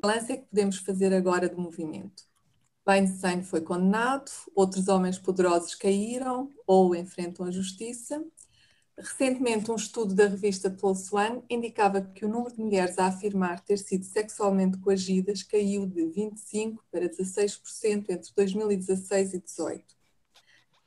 balanço é que podemos fazer agora do movimento? Weinstein foi condenado, outros homens poderosos caíram ou enfrentam a justiça. Recentemente, um estudo da revista Pulse One indicava que o número de mulheres a afirmar ter sido sexualmente coagidas caiu de 25% para 16% entre 2016 e 2018.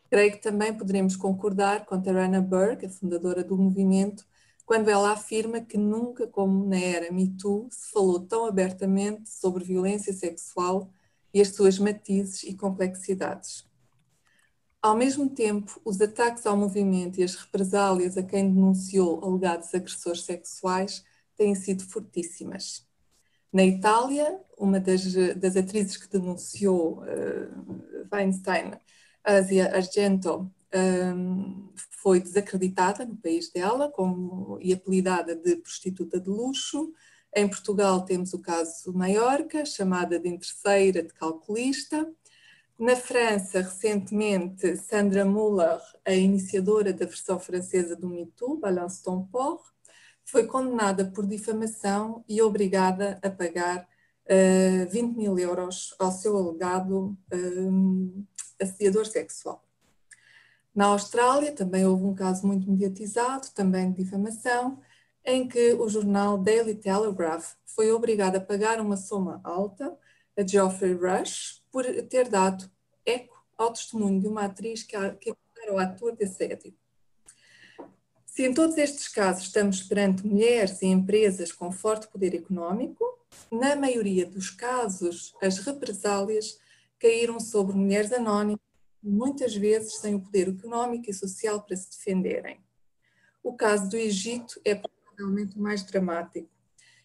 Creio que também poderemos concordar com Tarana Burke, a fundadora do movimento, quando ela afirma que nunca, como na era Me Too, se falou tão abertamente sobre violência sexual e as suas matizes e complexidades. Ao mesmo tempo, os ataques ao movimento e as represálias a quem denunciou alegados agressores sexuais têm sido fortíssimas. Na Itália, uma das, das atrizes que denunciou uh, Weinstein, Asia Argento, foi desacreditada no país dela como, e apelidada de prostituta de luxo. Em Portugal temos o caso Maiorca, chamada de terceira de calculista. Na França, recentemente, Sandra Muller, a iniciadora da versão francesa do Me Too, Balance ton port, foi condenada por difamação e obrigada a pagar uh, 20 mil euros ao seu alegado um, assediador sexual. Na Austrália também houve um caso muito mediatizado, também de difamação, em que o jornal Daily Telegraph foi obrigado a pagar uma soma alta a Geoffrey Rush por ter dado eco ao testemunho de uma atriz que era o ator de assédio. Se em todos estes casos estamos perante mulheres e empresas com forte poder económico, na maioria dos casos as represálias caíram sobre mulheres anónimas muitas vezes sem o poder económico e social para se defenderem. O caso do Egito é provavelmente o mais dramático.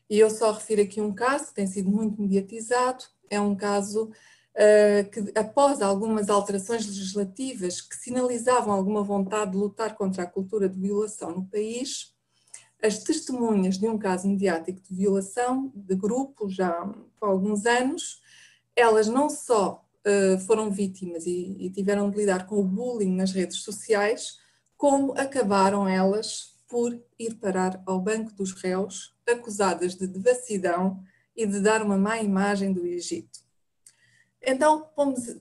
E eu só refiro aqui um caso que tem sido muito mediatizado, é um caso uh, que, após algumas alterações legislativas que sinalizavam alguma vontade de lutar contra a cultura de violação no país, as testemunhas de um caso mediático de violação de grupo já há alguns anos, elas não só eh, foram vítimas e, e tiveram de lidar com o bullying nas redes sociais, como acabaram elas por ir parar ao banco dos réus, acusadas de devassidão e de dar uma má imagem do Egito. Então,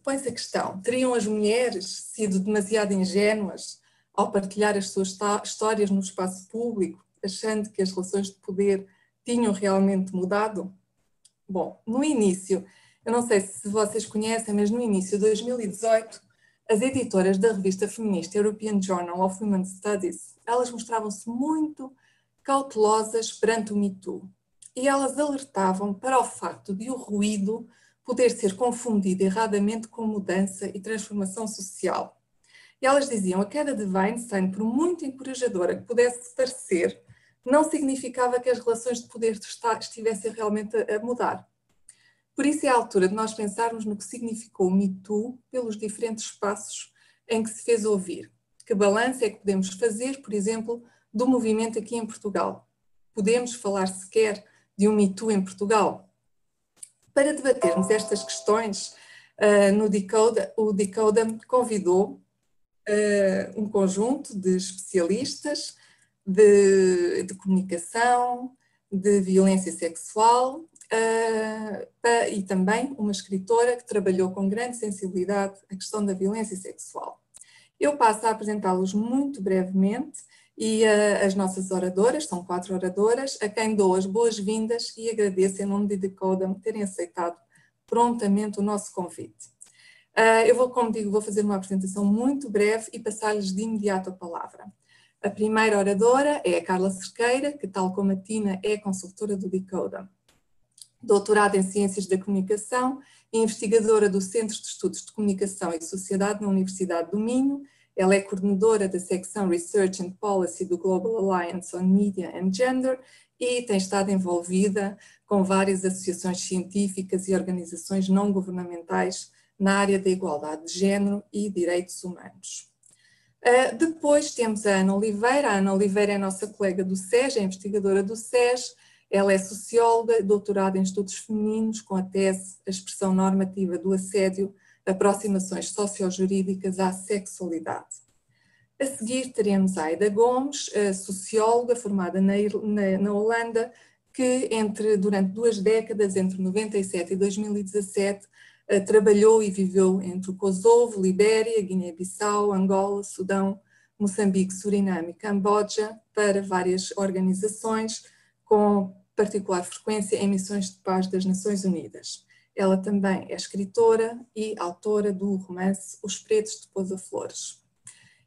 põe-se a questão: teriam as mulheres sido demasiado ingênuas ao partilhar as suas histórias no espaço público, achando que as relações de poder tinham realmente mudado? Bom, no início, eu não sei se vocês conhecem, mas no início de 2018, as editoras da revista feminista European Journal of Women's Studies, elas mostravam-se muito cautelosas perante o Me Too. E elas alertavam para o facto de o ruído poder ser confundido erradamente com mudança e transformação social. E elas diziam, a queda de Weinstein, por muito encorajadora que pudesse parecer, não significava que as relações de poder estivessem realmente a mudar. Por isso é a altura de nós pensarmos no que significou o Me Too pelos diferentes espaços em que se fez ouvir. Que balanço é que podemos fazer, por exemplo, do movimento aqui em Portugal? Podemos falar sequer de um Me Too em Portugal? Para debatermos estas questões, uh, no Decoda, o Decoda convidou uh, um conjunto de especialistas de, de comunicação, de violência sexual uh, e também uma escritora que trabalhou com grande sensibilidade a questão da violência sexual. Eu passo a apresentá-los muito brevemente e uh, as nossas oradoras, são quatro oradoras, a quem dou as boas-vindas e agradeço em nome de Decodam terem aceitado prontamente o nosso convite. Uh, eu vou, como digo, vou fazer uma apresentação muito breve e passar-lhes de imediato a palavra. A primeira oradora é a Carla Cerqueira, que tal como a Tina é consultora do Decodam doutorada em Ciências da Comunicação investigadora do Centro de Estudos de Comunicação e Sociedade na Universidade do Minho. Ela é coordenadora da secção Research and Policy do Global Alliance on Media and Gender e tem estado envolvida com várias associações científicas e organizações não governamentais na área da igualdade de género e direitos humanos. Uh, depois temos a Ana Oliveira. A Ana Oliveira é nossa colega do SES, é investigadora do SES, ela é socióloga, doutorada em estudos femininos, com a tese A Expressão Normativa do Assédio, Aproximações Sociojurídicas à Sexualidade. A seguir teremos Aida Gomes, socióloga formada na, na, na Holanda, que entre, durante duas décadas, entre 97 e 2017, eh, trabalhou e viveu entre o Kosovo, Libéria, Guiné-Bissau, Angola, Sudão, Moçambique, Suriname e Camboja para várias organizações, com particular frequência em missões de paz das Nações Unidas. Ela também é escritora e autora do romance Os Pretos de Pousa Flores.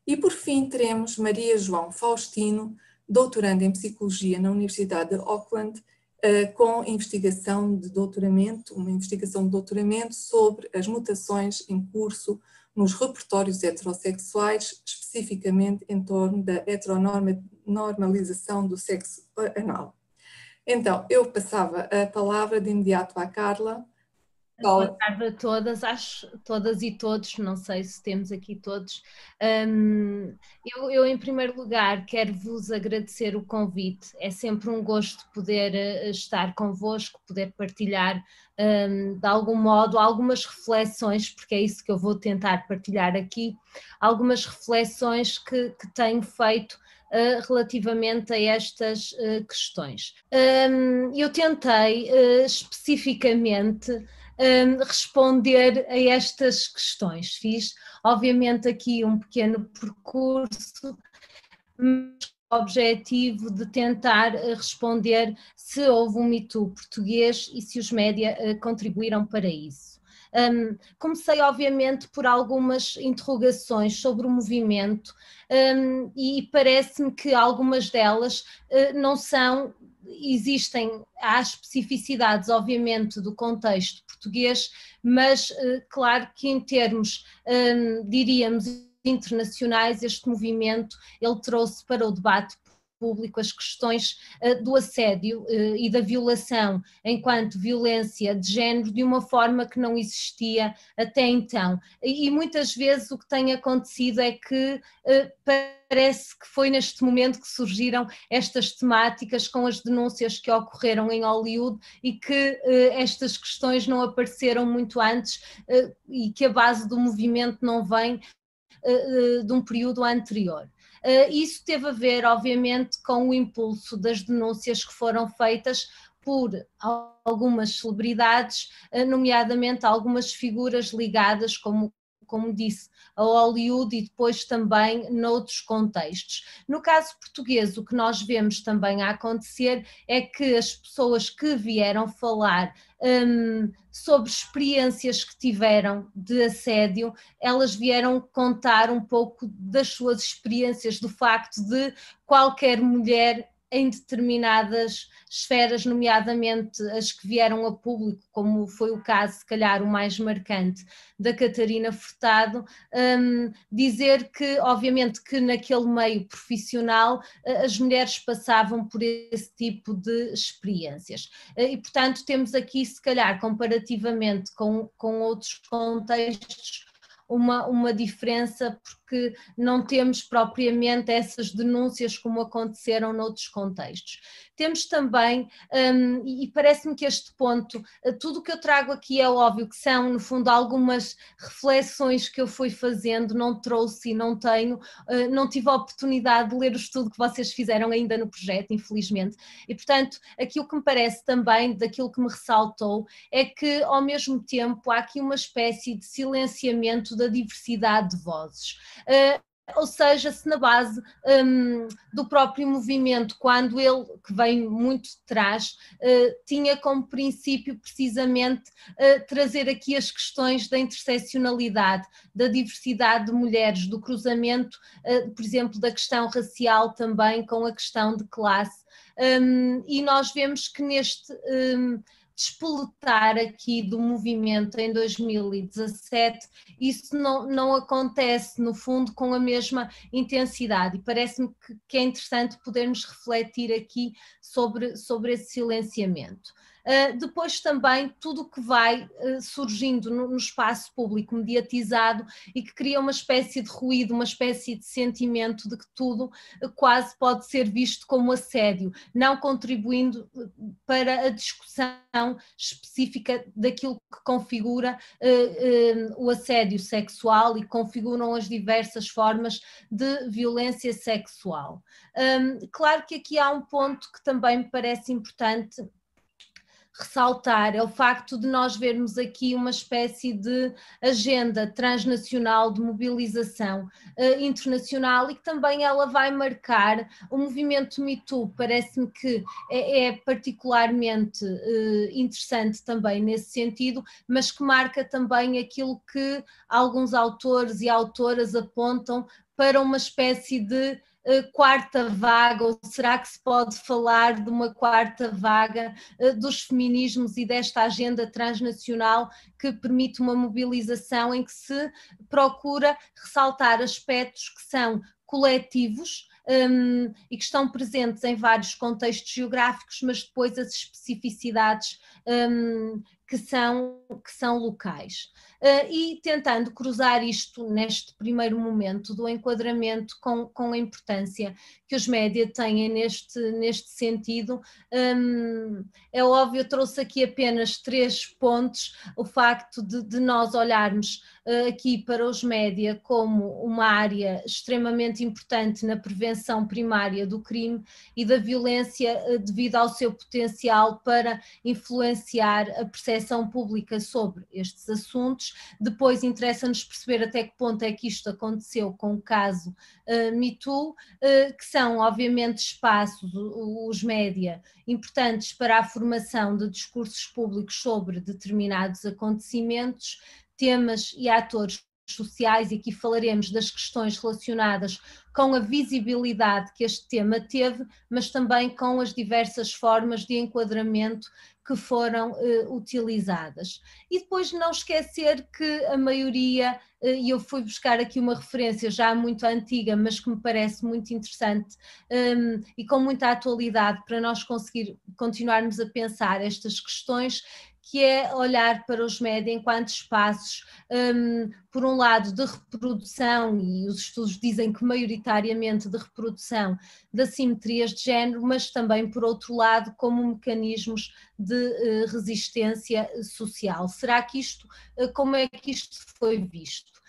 E por fim teremos Maria João Faustino, doutoranda em Psicologia na Universidade de Auckland, eh, com investigação de doutoramento, uma investigação de doutoramento sobre as mutações em curso nos repertórios heterossexuais, especificamente em torno da heteronormalização do sexo anal. Então, eu passava a palavra de imediato à Carla Boa tarde a todas, acho todas e todos, não sei se temos aqui todos. Um, eu, eu, em primeiro lugar, quero vos agradecer o convite. É sempre um gosto poder uh, estar convosco, poder partilhar um, de algum modo algumas reflexões, porque é isso que eu vou tentar partilhar aqui, algumas reflexões que, que tenho feito Relativamente a estas uh, questões. Um, eu tentei uh, especificamente um, responder a estas questões. Fiz, obviamente, aqui um pequeno percurso, mas objetivo de tentar eh, responder se houve um mito português e se os média contribuíram para isso. Um, comecei, obviamente, por algumas interrogações sobre o movimento um, e parece-me que algumas delas uh, não são existem, há especificidades, obviamente, do contexto português, mas eh, claro que em termos, diríamos, internacionais, este movimento ele trouxe para o debate público as questões uh, do assédio uh, e da violação enquanto violência de género de uma forma que não existia até então. E, muitas vezes o que tem acontecido é que uh, parece que foi neste momento que surgiram estas temáticas com as denúncias que ocorreram em Hollywood e que estas questões não apareceram muito antes e que a base do movimento não vem de um período anterior. Uh, isso teve a ver, obviamente, com o impulso das denúncias que foram feitas por algumas celebridades, uh, nomeadamente algumas figuras ligadas, como como disse, a Hollywood e depois também noutros contextos. No caso português, o que nós vemos também a acontecer é que as pessoas que vieram falar um, sobre experiências que tiveram de assédio, elas vieram contar um pouco das suas experiências, do facto de qualquer mulher em determinadas esferas, nomeadamente as que vieram a público, como foi o caso, se calhar, o mais marcante da Catarina Furtado, um, dizer que, obviamente, que naquele meio profissional as mulheres passavam por esse tipo de experiências. E, portanto, temos aqui, se calhar, comparativamente com, com outros contextos, uma, uma diferença porque não temos propriamente essas denúncias como aconteceram noutros contextos. Temos também, um, e parece-me que este ponto, eh, tudo o que eu trago aqui é óbvio que são, no fundo, algumas reflexões que eu fui fazendo, não trouxe e não tenho, uh, não tive a oportunidade de ler o estudo que vocês fizeram ainda no projeto, infelizmente. E, portanto, aquilo que me parece também, daquilo que me ressaltou, é que, ao mesmo tempo, há aqui uma espécie de silenciamento da diversidade de vozes. Uh, ou seja, se na base um, do próprio movimento, quando ele, que vem muito de trás, uh, tinha como princípio precisamente uh, trazer aqui as questões da interseccionalidade, da diversidade de mulheres, do cruzamento, uh, por exemplo, da questão racial também com a questão de classe. Um, e nós vemos que neste. Um, despoletar aqui do movimento em 2017, isso não, não acontece, no fundo, com a mesma intensidade. E parece-me que, que, é interessante podermos refletir aqui sobre, sobre esse silenciamento. Uh, depois também tudo o que vai uh, surgindo no, espaço público mediatizado e que cria uma espécie de ruído, uma espécie de sentimento de que tudo uh, quase pode ser visto como assédio, não contribuindo para a discussão específica daquilo que configura o assédio sexual e configuram as diversas formas de violência sexual. Claro que aqui há um ponto que também me parece importante ressaltar é o facto de nós vermos aqui uma espécie de agenda transnacional de mobilização uh, internacional e que também ela vai marcar o movimento Me Too. Parece-me que é, é particularmente uh, interessante também nesse sentido, mas que marca também aquilo que alguns autores e autoras apontam para uma espécie de quarta vaga, ou será que se pode falar de uma quarta vaga eh, dos feminismos e desta agenda transnacional que permite uma mobilização em que se procura ressaltar aspectos que são coletivos, um, e que estão presentes em vários contextos geográficos, mas depois as especificidades um, que, são, que são locais. Uh, e tentando cruzar isto neste primeiro momento do enquadramento com, com a importância que os média têm neste, neste sentido, um, é óbvio, eu trouxe aqui apenas três pontos, o facto de, de nós olharmos uh, aqui para os média como uma área extremamente importante na prevenção primária do crime e da violência uh, devido ao seu potencial para influenciar a percepção pública sobre estes assuntos, depois interessa-nos perceber até que ponto é que isto aconteceu com o caso uh, Me Too, uh, que são obviamente espaços, os média, importantes para a formação de discursos públicos sobre determinados acontecimentos, temas e atores sociais, e aqui falaremos das questões relacionadas com a visibilidade que este tema teve, mas também com as diversas formas de enquadramento que foram uh, utilizadas. E depois não esquecer que a maioria, uh, e eu fui buscar aqui uma referência já muito antiga, mas que me parece muito interessante um, ehm, e com muita atualidade para nós conseguir continuarmos a pensar estas questões, que é olhar para os média enquanto espaços, um, por um lado, de reprodução, e os estudos dizem que maioritariamente de reprodução de assimetrias de género, mas também, por outro lado, como mecanismos de uh, resistência social. Será que isto, uh, como é que isto foi visto?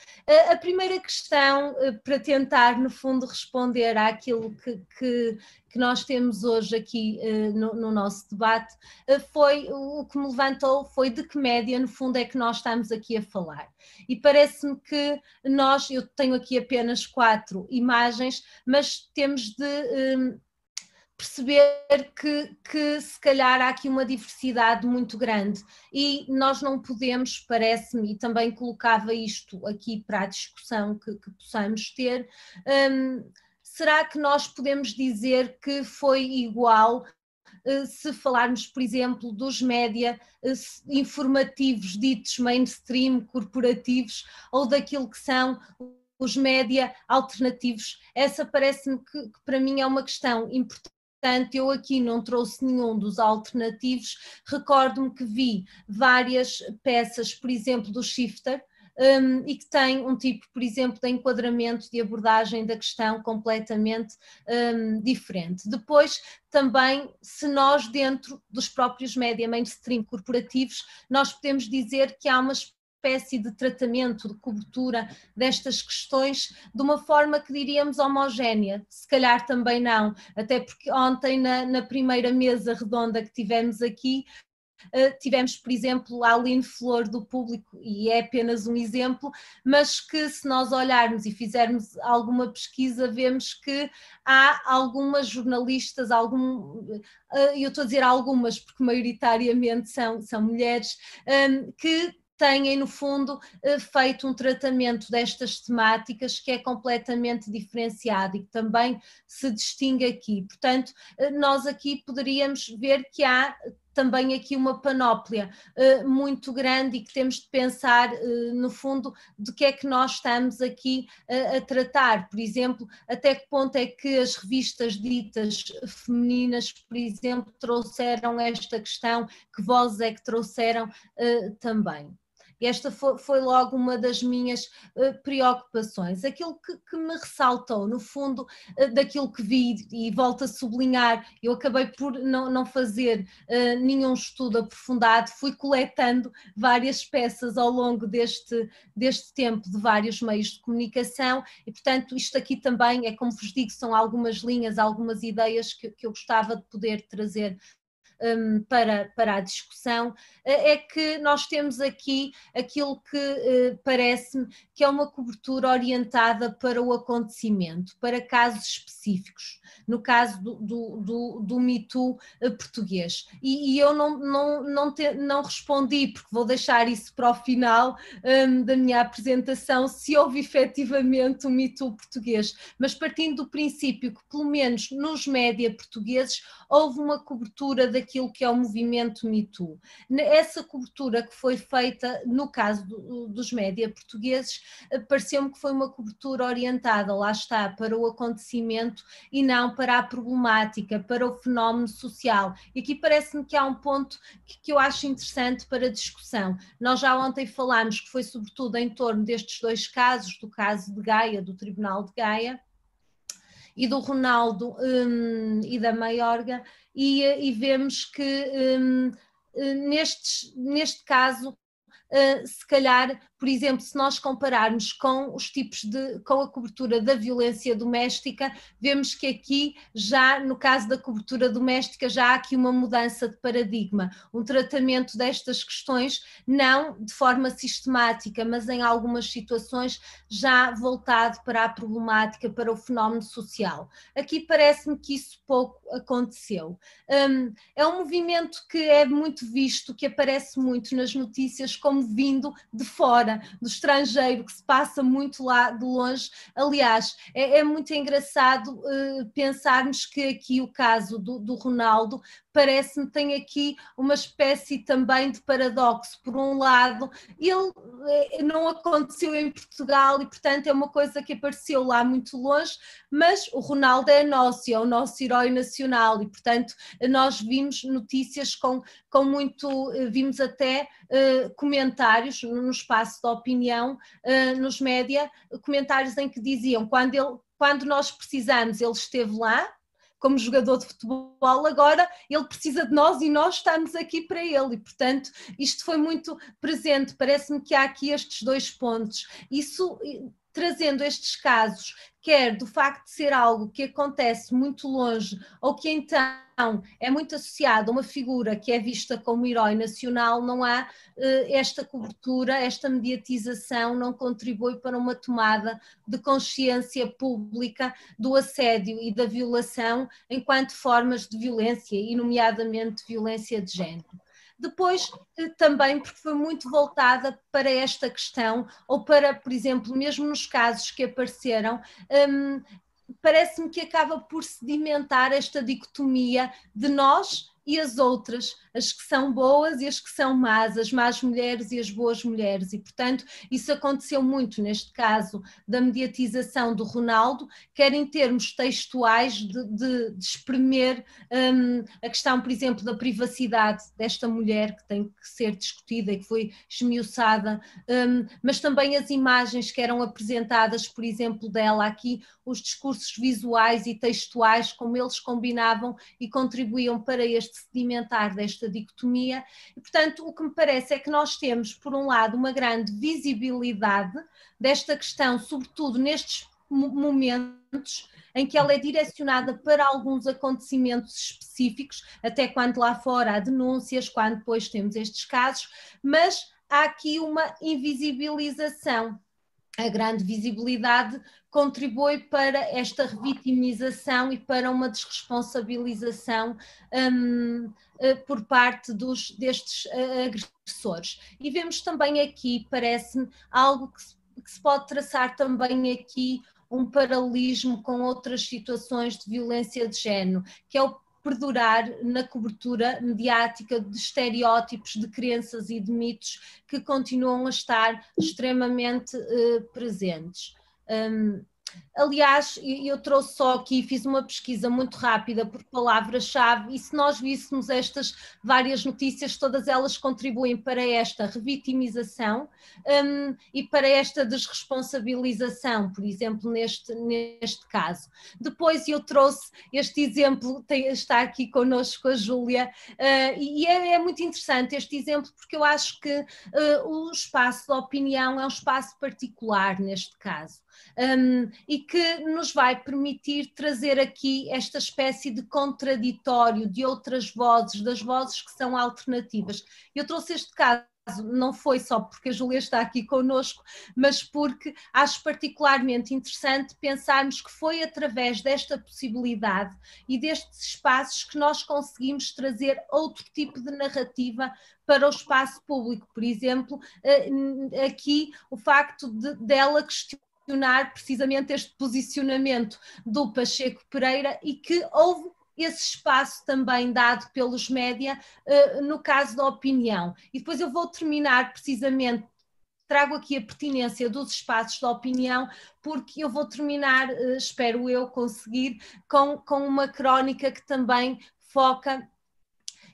A primeira questão, eh, para tentar, no fundo, responder àquilo que, que, que nós temos hoje aqui eh, no, no, nosso debate, eh, foi o que me levantou foi de que média, no fundo, é que nós estamos aqui a falar. E parece-me que nós, eu tenho aqui apenas quatro imagens, mas temos de perceber que, que se calhar há aqui uma diversidade muito grande e nós não podemos, parece-me, e também colocava isto aqui para a discussão que, que possamos ter, um, será que nós podemos dizer que foi igual uh, se falarmos, por exemplo, dos média uh, informativos ditos mainstream, corporativos, ou daquilo que são os média alternativos? Essa parece-me que, que para mim é uma questão importante Portanto, eu aqui não trouxe nenhum dos alternativos. Recordo-me que vi várias peças, por exemplo, do Shifter, um, e que tem um tipo, por exemplo, de enquadramento, de abordagem da questão completamente um, diferente. Depois, também, se nós, dentro dos próprios média mainstream corporativos, nós podemos dizer que há uma espécie de tratamento, de cobertura destas questões de uma forma que diríamos homogénea, se calhar também não, até porque ontem na, na primeira mesa redonda que tivemos aqui, Uh, tivemos, por exemplo, a Aline Flor do público, e é apenas um exemplo, mas que se nós olharmos e fizermos alguma pesquisa, vemos que há algumas jornalistas, algum, uh, eu estou a dizer algumas porque maioritariamente são, são mulheres, ehm, que têm, no fundo, eh, feito um tratamento destas temáticas que é completamente diferenciado e que também se distingue aqui. Portanto, eh, nós aqui poderíamos ver que há também aqui uma panóplia uh, muito grande e que temos de pensar, no fundo, de que é que nós estamos aqui a tratar. Por exemplo, até que ponto é que as revistas ditas femininas, por exemplo, trouxeram esta questão, que vozes é que trouxeram também. Esta foi, foi logo uma das minhas uh, preocupações. Aquilo que, que, me ressaltou, no fundo, uh, daquilo que vi, e volto a sublinhar, eu acabei por não, não fazer uh, nenhum estudo aprofundado, fui coletando várias peças ao longo deste, deste tempo de vários meios de comunicação, e portanto, isto aqui também é como vos digo, são algumas linhas, algumas ideias que, que eu gostava de poder trazer um, para, para a discussão, eh, é que nós temos aqui aquilo que uh, parece-me que é uma cobertura orientada para o acontecimento, para casos específicos, no caso do, do, do, do Me Too uh, português. E, e, eu não, não, não, te, não respondi, porque vou deixar isso para o final um, da minha apresentação, se houve efetivamente o um Me Too português, mas partindo do princípio que, pelo menos nos média portugueses, houve uma cobertura daquilo que é o movimento Me Too. Essa cobertura que foi feita, no caso do, dos média portugueses, eh, pareceu-me que foi uma cobertura orientada, lá está, para o acontecimento e não para a problemática, para o fenómeno social. E aqui parece-me que há um ponto que, que eu acho interessante para discussão. Nós já ontem falámos que foi sobretudo em torno destes dois casos, do caso de Gaia, do Tribunal de Gaia, e do Ronaldo um, e da Maiorga, e, e vemos que um, eh, nestes, neste caso, uh, se calhar por exemplo, se nós compararmos com os tipos de, com a cobertura da violência doméstica, vemos que aqui já, no caso da cobertura doméstica, já há aqui uma mudança de paradigma, um tratamento destas questões, não de forma sistemática, mas em algumas situações já voltado para a problemática, para o fenómeno social. Aqui parece-me que isso pouco aconteceu. Um, é um movimento que é muito visto, que aparece muito nas notícias como vindo de fora fora, do estrangeiro, que se passa muito lá de longe. Aliás, é, é muito engraçado uh, pensarmos que aqui o caso do, do Ronaldo parece-me tem aqui uma espécie também de paradoxo. Por um lado, ele eh, não aconteceu em Portugal e, portanto, é uma coisa que apareceu lá muito longe, mas o Ronaldo é nosso, é o nosso herói nacional e, portanto, nós vimos notícias com, com muito, eh, vimos até uh, comentários no espaço de opinião, uh, nos média, comentários em que diziam quando ele quando nós precisamos, ele esteve lá, como jogador de futebol, agora ele precisa de nós e nós estamos aqui para ele. E, portanto, isto foi muito presente. Parece-me que há aqui estes dois pontos. Isso trazendo estes casos, quer do facto de ser algo que acontece muito longe, ou que então é muito associado a uma figura que é vista como herói nacional, não há eh, esta cobertura, esta mediatização não contribui para uma tomada de consciência pública do assédio e da violação enquanto formas de violência, e nomeadamente violência de género. Depois, eh, também porque foi muito voltada para esta questão, ou para, por exemplo, mesmo nos casos que apareceram, um, parece-me que acaba por sedimentar esta dicotomia de nós e as outras, as que são boas e as que são más, as más mulheres e as boas mulheres. E, portanto, isso aconteceu muito neste caso da mediatização do Ronaldo, quer em termos textuais, de, de, de espremer um, a questão, por exemplo, da privacidade desta mulher que tem que ser discutida e que foi esmiuçada, um, mas também as imagens que eram apresentadas, por exemplo, dela aqui, os discursos visuais e textuais, como eles combinavam e contribuíam para este sedimentar desta dicotomia. E, portanto, o que me parece é que nós temos, por um lado, uma grande visibilidade desta questão, sobretudo nestes momentos em que ela é direcionada para alguns acontecimentos específicos, até quando lá fora há denúncias, quando depois temos estes casos, mas há aqui uma invisibilização a grande visibilidade contribui para esta revitimização e para uma desresponsabilização um, eh, por parte dos, destes uh, agressores. E vemos também aqui, parece-me, algo que se, que se pode traçar também aqui um paralelismo com outras situações de violência de género, que é o perdurar na cobertura mediática de estereótipos, de crenças e de mitos que continuam a estar extremamente uh, presentes. Um, Aliás, eu trouxe só aqui, fiz uma pesquisa muito rápida por palavra-chave, e se nós víssemos estas várias notícias, todas elas contribuem para esta revitimização um, e para esta desresponsabilização, por exemplo, neste, neste caso. Depois eu trouxe este exemplo, tem, está aqui connosco a Júlia, uh, e é, é, muito interessante este exemplo, porque eu acho que uh, o espaço da opinião é um espaço particular neste caso um, e que nos vai permitir trazer aqui esta espécie de contraditório de outras vozes, das vozes que são alternativas. Eu trouxe este caso não foi só porque a Júlia está aqui conosco, mas porque acho particularmente interessante pensarmos que foi através desta possibilidade e destes espaços que nós conseguimos trazer outro tipo de narrativa para o espaço público. Por exemplo, eh, aqui o facto de, dela questionar questionar precisamente este posicionamento do Pacheco Pereira e que houve esse espaço também dado pelos média uh, no caso da opinião. E depois eu vou terminar precisamente trago aqui a pertinência dos espaços da opinião, porque eu vou terminar, uh, espero eu conseguir, com, com uma crónica que também foca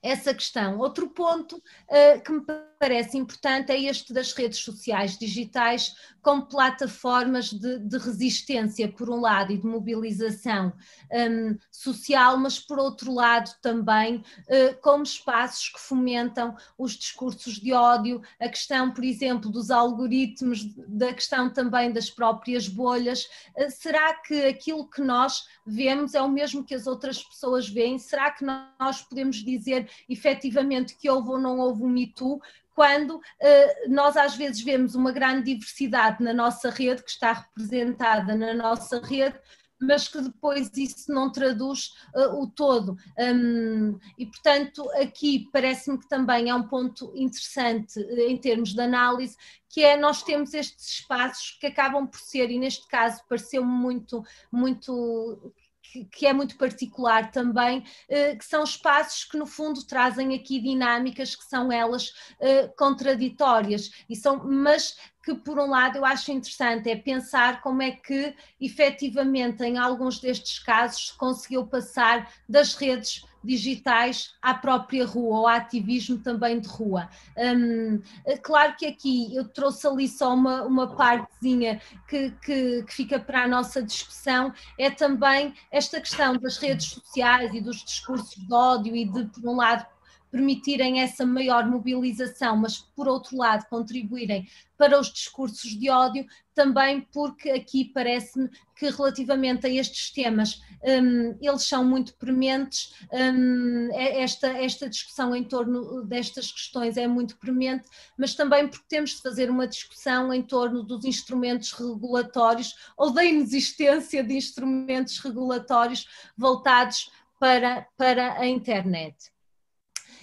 essa questão. Outro ponto uh, que me parece importante é este das redes sociais digitais como plataformas de, de resistência, por um lado, e de mobilização um, social, mas por outro lado também uh, como espaços que fomentam os discursos de ódio, a questão, por exemplo, dos algoritmos, da questão também das próprias bolhas. Uh, será que aquilo que nós vemos é o mesmo que as outras pessoas veem? Será que nós podemos dizer efetivamente que houve ou não houve um Me Too? Quando uh, nós às vezes vemos uma grande diversidade na nossa rede, que está representada na nossa rede, mas que depois isso não traduz uh, o todo. Um, e, portanto, aqui parece-me que também é um ponto interessante uh, em termos de análise, que é nós temos estes espaços que acabam por ser, e neste caso pareceu-me muito, muito que, é muito particular também, eh, que são espaços que no fundo trazem aqui dinâmicas que são elas eh, contraditórias. E são, mas que por um lado eu acho interessante é pensar como é que efetivamente em alguns destes casos se conseguiu passar das redes digitais à própria rua, ao ativismo também de rua. Um, claro que aqui eu trouxe ali só uma, uma partezinha que, que, que fica para a nossa discussão, é também esta questão das redes sociais e dos discursos de ódio e de, por um lado, permitirem essa maior mobilização, mas por outro lado contribuírem para os discursos de ódio, também porque aqui parece-me que relativamente a estes temas um, eles são muito prementes, um, é, esta, esta discussão em torno destas questões é muito premente, mas também porque temos de fazer uma discussão em torno dos instrumentos regulatórios ou da inexistência de instrumentos regulatórios voltados para, para a internet.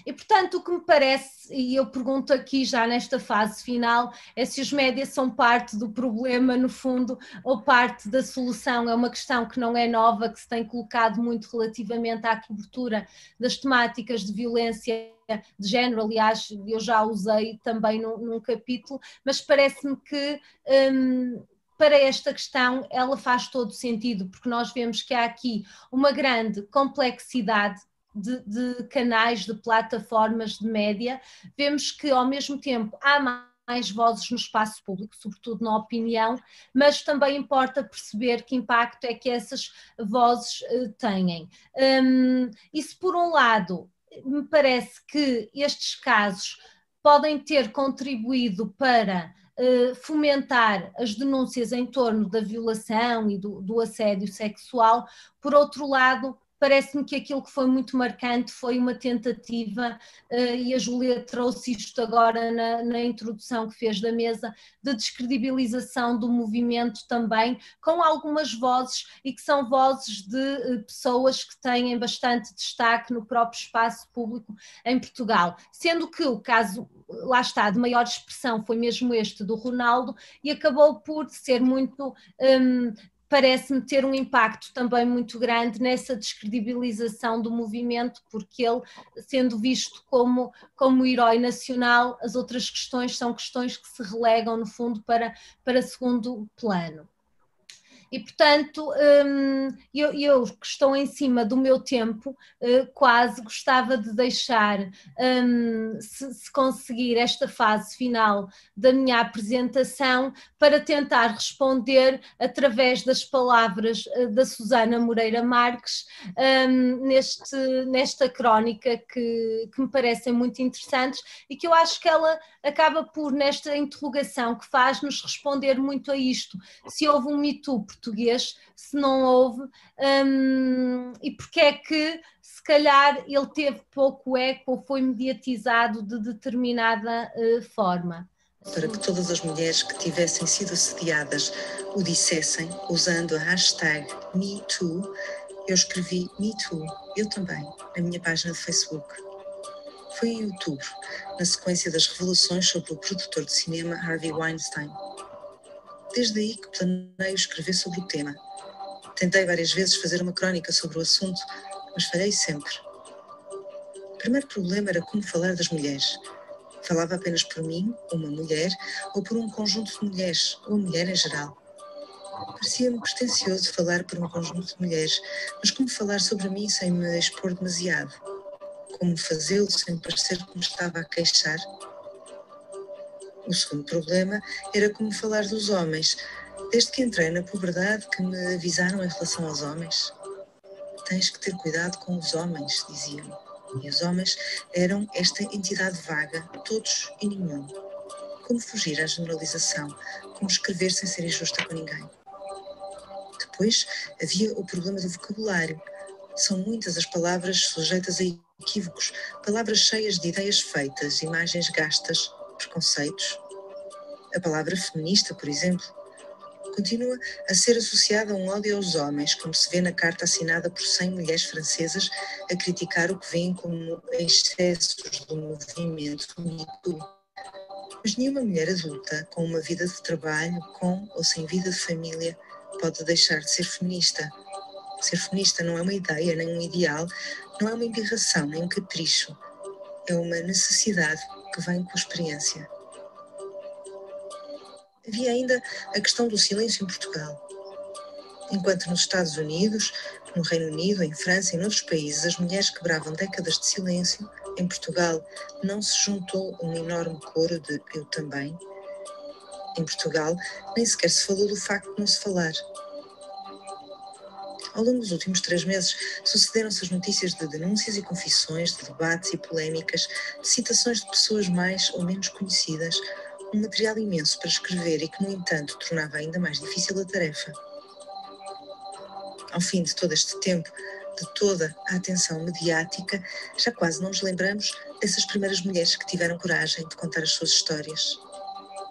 E, portanto, o que me parece, e eu pergunto aqui já nesta fase final, é se os médias são parte do problema, no fundo, ou parte da solução. É uma questão que não é nova, que se tem colocado muito relativamente à cobertura das temáticas de violência de género, aliás, eu já usei também num, num capítulo, mas parece-me que. Hum, para esta questão ela faz todo sentido, porque nós vemos que há aqui uma grande complexidade de, de canais, de plataformas de média, vemos que ao mesmo tempo há mais vozes no espaço público, sobretudo na opinião, mas também importa perceber que impacto é que essas vozes uh, têm. Um, se por um lado me parece que estes casos podem ter contribuído para uh, fomentar as denúncias em torno da violação e do, do assédio sexual, por outro lado, parece-me que aquilo que foi muito marcante foi uma tentativa, uh, e a Júlia trouxe isto agora na, na, introdução que fez da mesa, de descredibilização do movimento também, com algumas vozes e que são vozes de uh, pessoas que têm bastante destaque no próprio espaço público em Portugal. Sendo que o caso, lá está, de maior expressão foi mesmo este do Ronaldo e acabou por ser muito. Um, parece-me ter um impacto também muito grande nessa descredibilização do movimento, porque ele, sendo visto como, como herói nacional, as outras questões são questões que se relegam, no fundo, para, para segundo plano. E, portanto, hum, eu, que estou em cima do meu tempo, eh, quase gostava de deixar, hum, se, se conseguir, esta fase final da minha apresentação para tentar responder através das palavras eh, da Susana Moreira Marques hum, neste, nesta crónica que, que me parecem muito interessantes e que eu acho que ela acaba por, nesta interrogação que faz, nos responder muito a isto. Se houve um mito português, se não houve, um, e porque é que se calhar ele teve pouco eco ou foi mediatizado de determinada uh, forma. Para que todas as mulheres que tivessem sido assediadas o dissessem, usando a hashtag MeToo, eu escrevi MeToo, eu também, na minha página de Facebook. Foi em outubro, na sequência das revelações sobre o produtor de cinema Harvey Weinstein. Desde aí que planeio escrever sobre o tema. Tentei várias vezes fazer uma crónica sobre o assunto, mas falhei sempre. O primeiro problema era como falar das mulheres. Falava apenas por mim, uma mulher, ou por um conjunto de mulheres, ou mulher em geral. Parecia-me pretencioso falar por um conjunto de mulheres, mas como falar sobre mim sem me expor demasiado? Como fazê-lo sem parecer que me estava a queixar? O segundo problema era como falar dos homens, desde que entrei na puberdade que me avisaram em relação aos homens. Tens que ter cuidado com os homens, diziam. E os homens eram esta entidade vaga, todos e nenhum. Como fugir à generalização? Como escrever sem ser injusta com ninguém? Depois havia o problema do vocabulário. São muitas as palavras sujeitas a equívocos, palavras cheias de ideias feitas, imagens gastas, preconceitos. A palavra feminista, por exemplo, continua a ser associada a um ódio aos homens, como se vê na carta assinada por 100 mulheres francesas a criticar o que veem como excessos do movimento MeToo. Mas nenhuma mulher adulta, com uma vida de trabalho, com ou sem vida de família, pode deixar de ser feminista. Ser feminista não é uma ideia, nem um ideal, não é uma embirração, nem um capricho. É uma necessidade que vem com a experiência. Havia ainda a questão do silêncio em Portugal. Enquanto nos Estados Unidos, no Reino Unido, em França e noutros países as mulheres quebravam décadas de silêncio, em Portugal não se juntou um enorme coro de eu também. Em Portugal nem sequer se falou do facto de não se falar. Ao longo dos últimos três meses, sucederam-se as notícias de denúncias e confissões, de debates e polémicas, de citações de pessoas mais ou menos conhecidas, um material imenso para escrever e que, no entanto, tornava ainda mais difícil a tarefa. Ao fim de todo este tempo, de toda a atenção mediática, já quase não nos lembramos dessas primeiras mulheres que tiveram coragem de contar as suas histórias.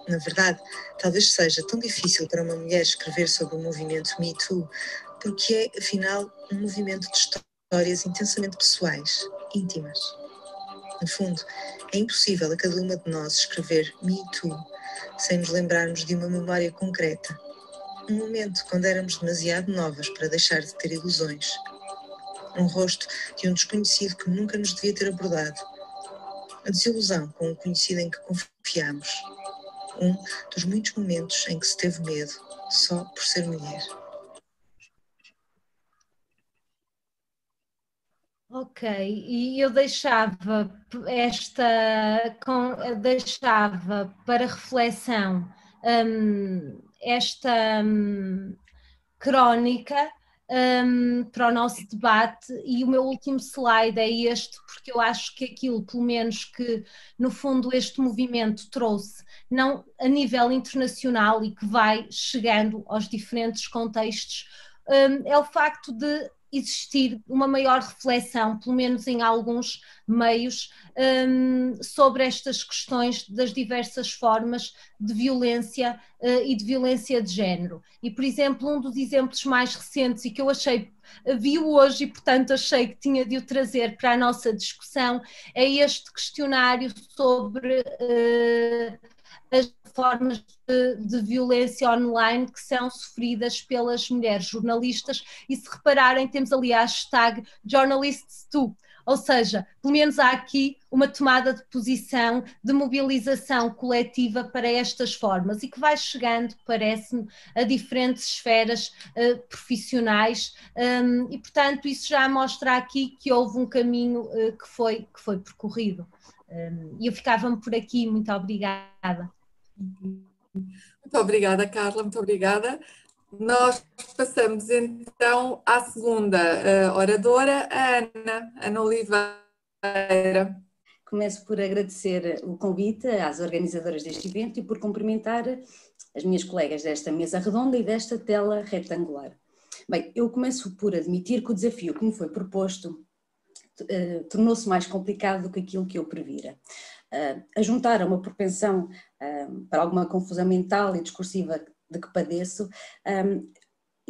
Na verdade, talvez seja tão difícil para uma mulher escrever sobre o movimento Me Too, porque é, afinal, um movimento de histórias intensamente pessoais, íntimas. No fundo, é impossível a cada uma de nós escrever Me Too sem nos lembrarmos de uma memória concreta. Um momento quando éramos demasiado novas para deixar de ter ilusões. Um rosto de um desconhecido que nunca nos devia ter abordado. A desilusão com o conhecido em que confiamos. Um dos muitos momentos em que se teve medo só por ser mulher. Ok, e eu deixava esta, com, deixava para reflexão um, esta um, crónica um, para o nosso debate e o meu último slide é este, porque eu acho que aquilo, pelo menos que no fundo este movimento trouxe, não a nível internacional e que vai chegando aos diferentes contextos, um, é o facto de existir uma maior reflexão, pelo menos em alguns meios, um, sobre estas questões das diversas formas de violência uh, e de violência de género. E, por exemplo, um dos exemplos mais recentes e que eu achei, vi hoje e, portanto, achei que tinha de o trazer para a nossa discussão, é este questionário sobre. Uh, as formas de, de, violência online que são sofridas pelas mulheres jornalistas. E se repararem temos ali a hashtag journalists2, ou seja, pelo menos há aqui uma tomada de posição de mobilização coletiva para estas formas e que vai chegando, parece-me, a diferentes esferas uh, profissionais. Um, e, portanto, isso já mostra aqui que houve um caminho uh, que, foi, que foi percorrido. E eu ficava-me por aqui, muito obrigada. Muito obrigada, Carla, muito obrigada. Nós passamos então à segunda oradora, a Ana, Ana Oliveira. Começo por agradecer o convite às organizadoras deste evento e por cumprimentar as minhas colegas desta mesa redonda e desta tela retangular. Bem, eu começo por admitir que o desafio que me foi proposto uh, tornou-se mais complicado do que aquilo que eu previra. Uh, a juntar a uma propensão uh, para alguma confusão mental e discursiva de que padeço,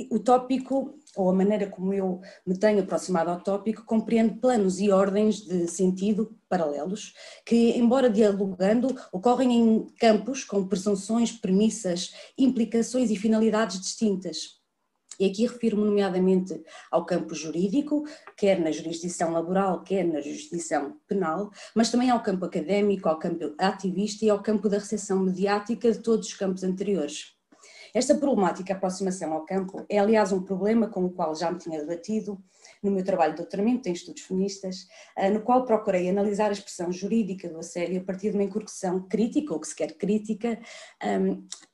o tópico, ou a maneira como eu me tenho aproximado ao tópico, compreende planos e ordens de sentido paralelos, que, embora dialogando, ocorrem em campos com presunções, premissas, implicações e finalidades distintas. E aqui refiro-me nomeadamente ao campo jurídico, quer na jurisdição laboral, quer na jurisdição penal, mas também ao campo académico, ao campo ativista e ao campo da recepção mediática de todos os campos anteriores. Esta problemática aproximação ao campo é, aliás, um problema com o qual já me tinha debatido no meu trabalho de doutoramento em estudos feministas, eh, no qual procurei analisar a expressão jurídica do assédio a partir de uma incursão crítica, ou que se quer crítica,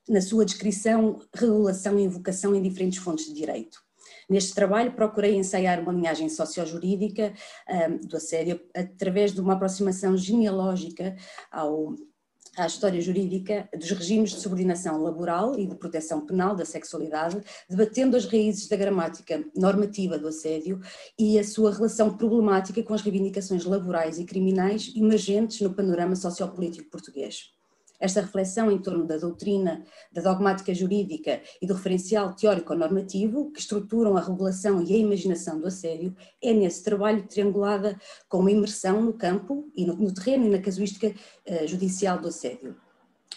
na sua descrição, regulação e invocação em diferentes fontes de direito. Neste trabalho procurei ensaiar uma linhagem sociojurídica um, do assédio através de uma aproximação genealógica ao à história jurídica dos regimes de subordinação laboral e de proteção penal da sexualidade, debatendo as raízes da gramática normativa do assédio e a sua relação problemática com as reivindicações laborais e criminais emergentes no panorama sociopolítico português. Esta reflexão em torno da doutrina, da dogmática jurídica e do referencial teórico-normativo que estruturam a regulação e a imaginação do assédio é nesse trabalho triangulada com uma imersão no campo e no, no terreno e na casuística uh, judicial do assédio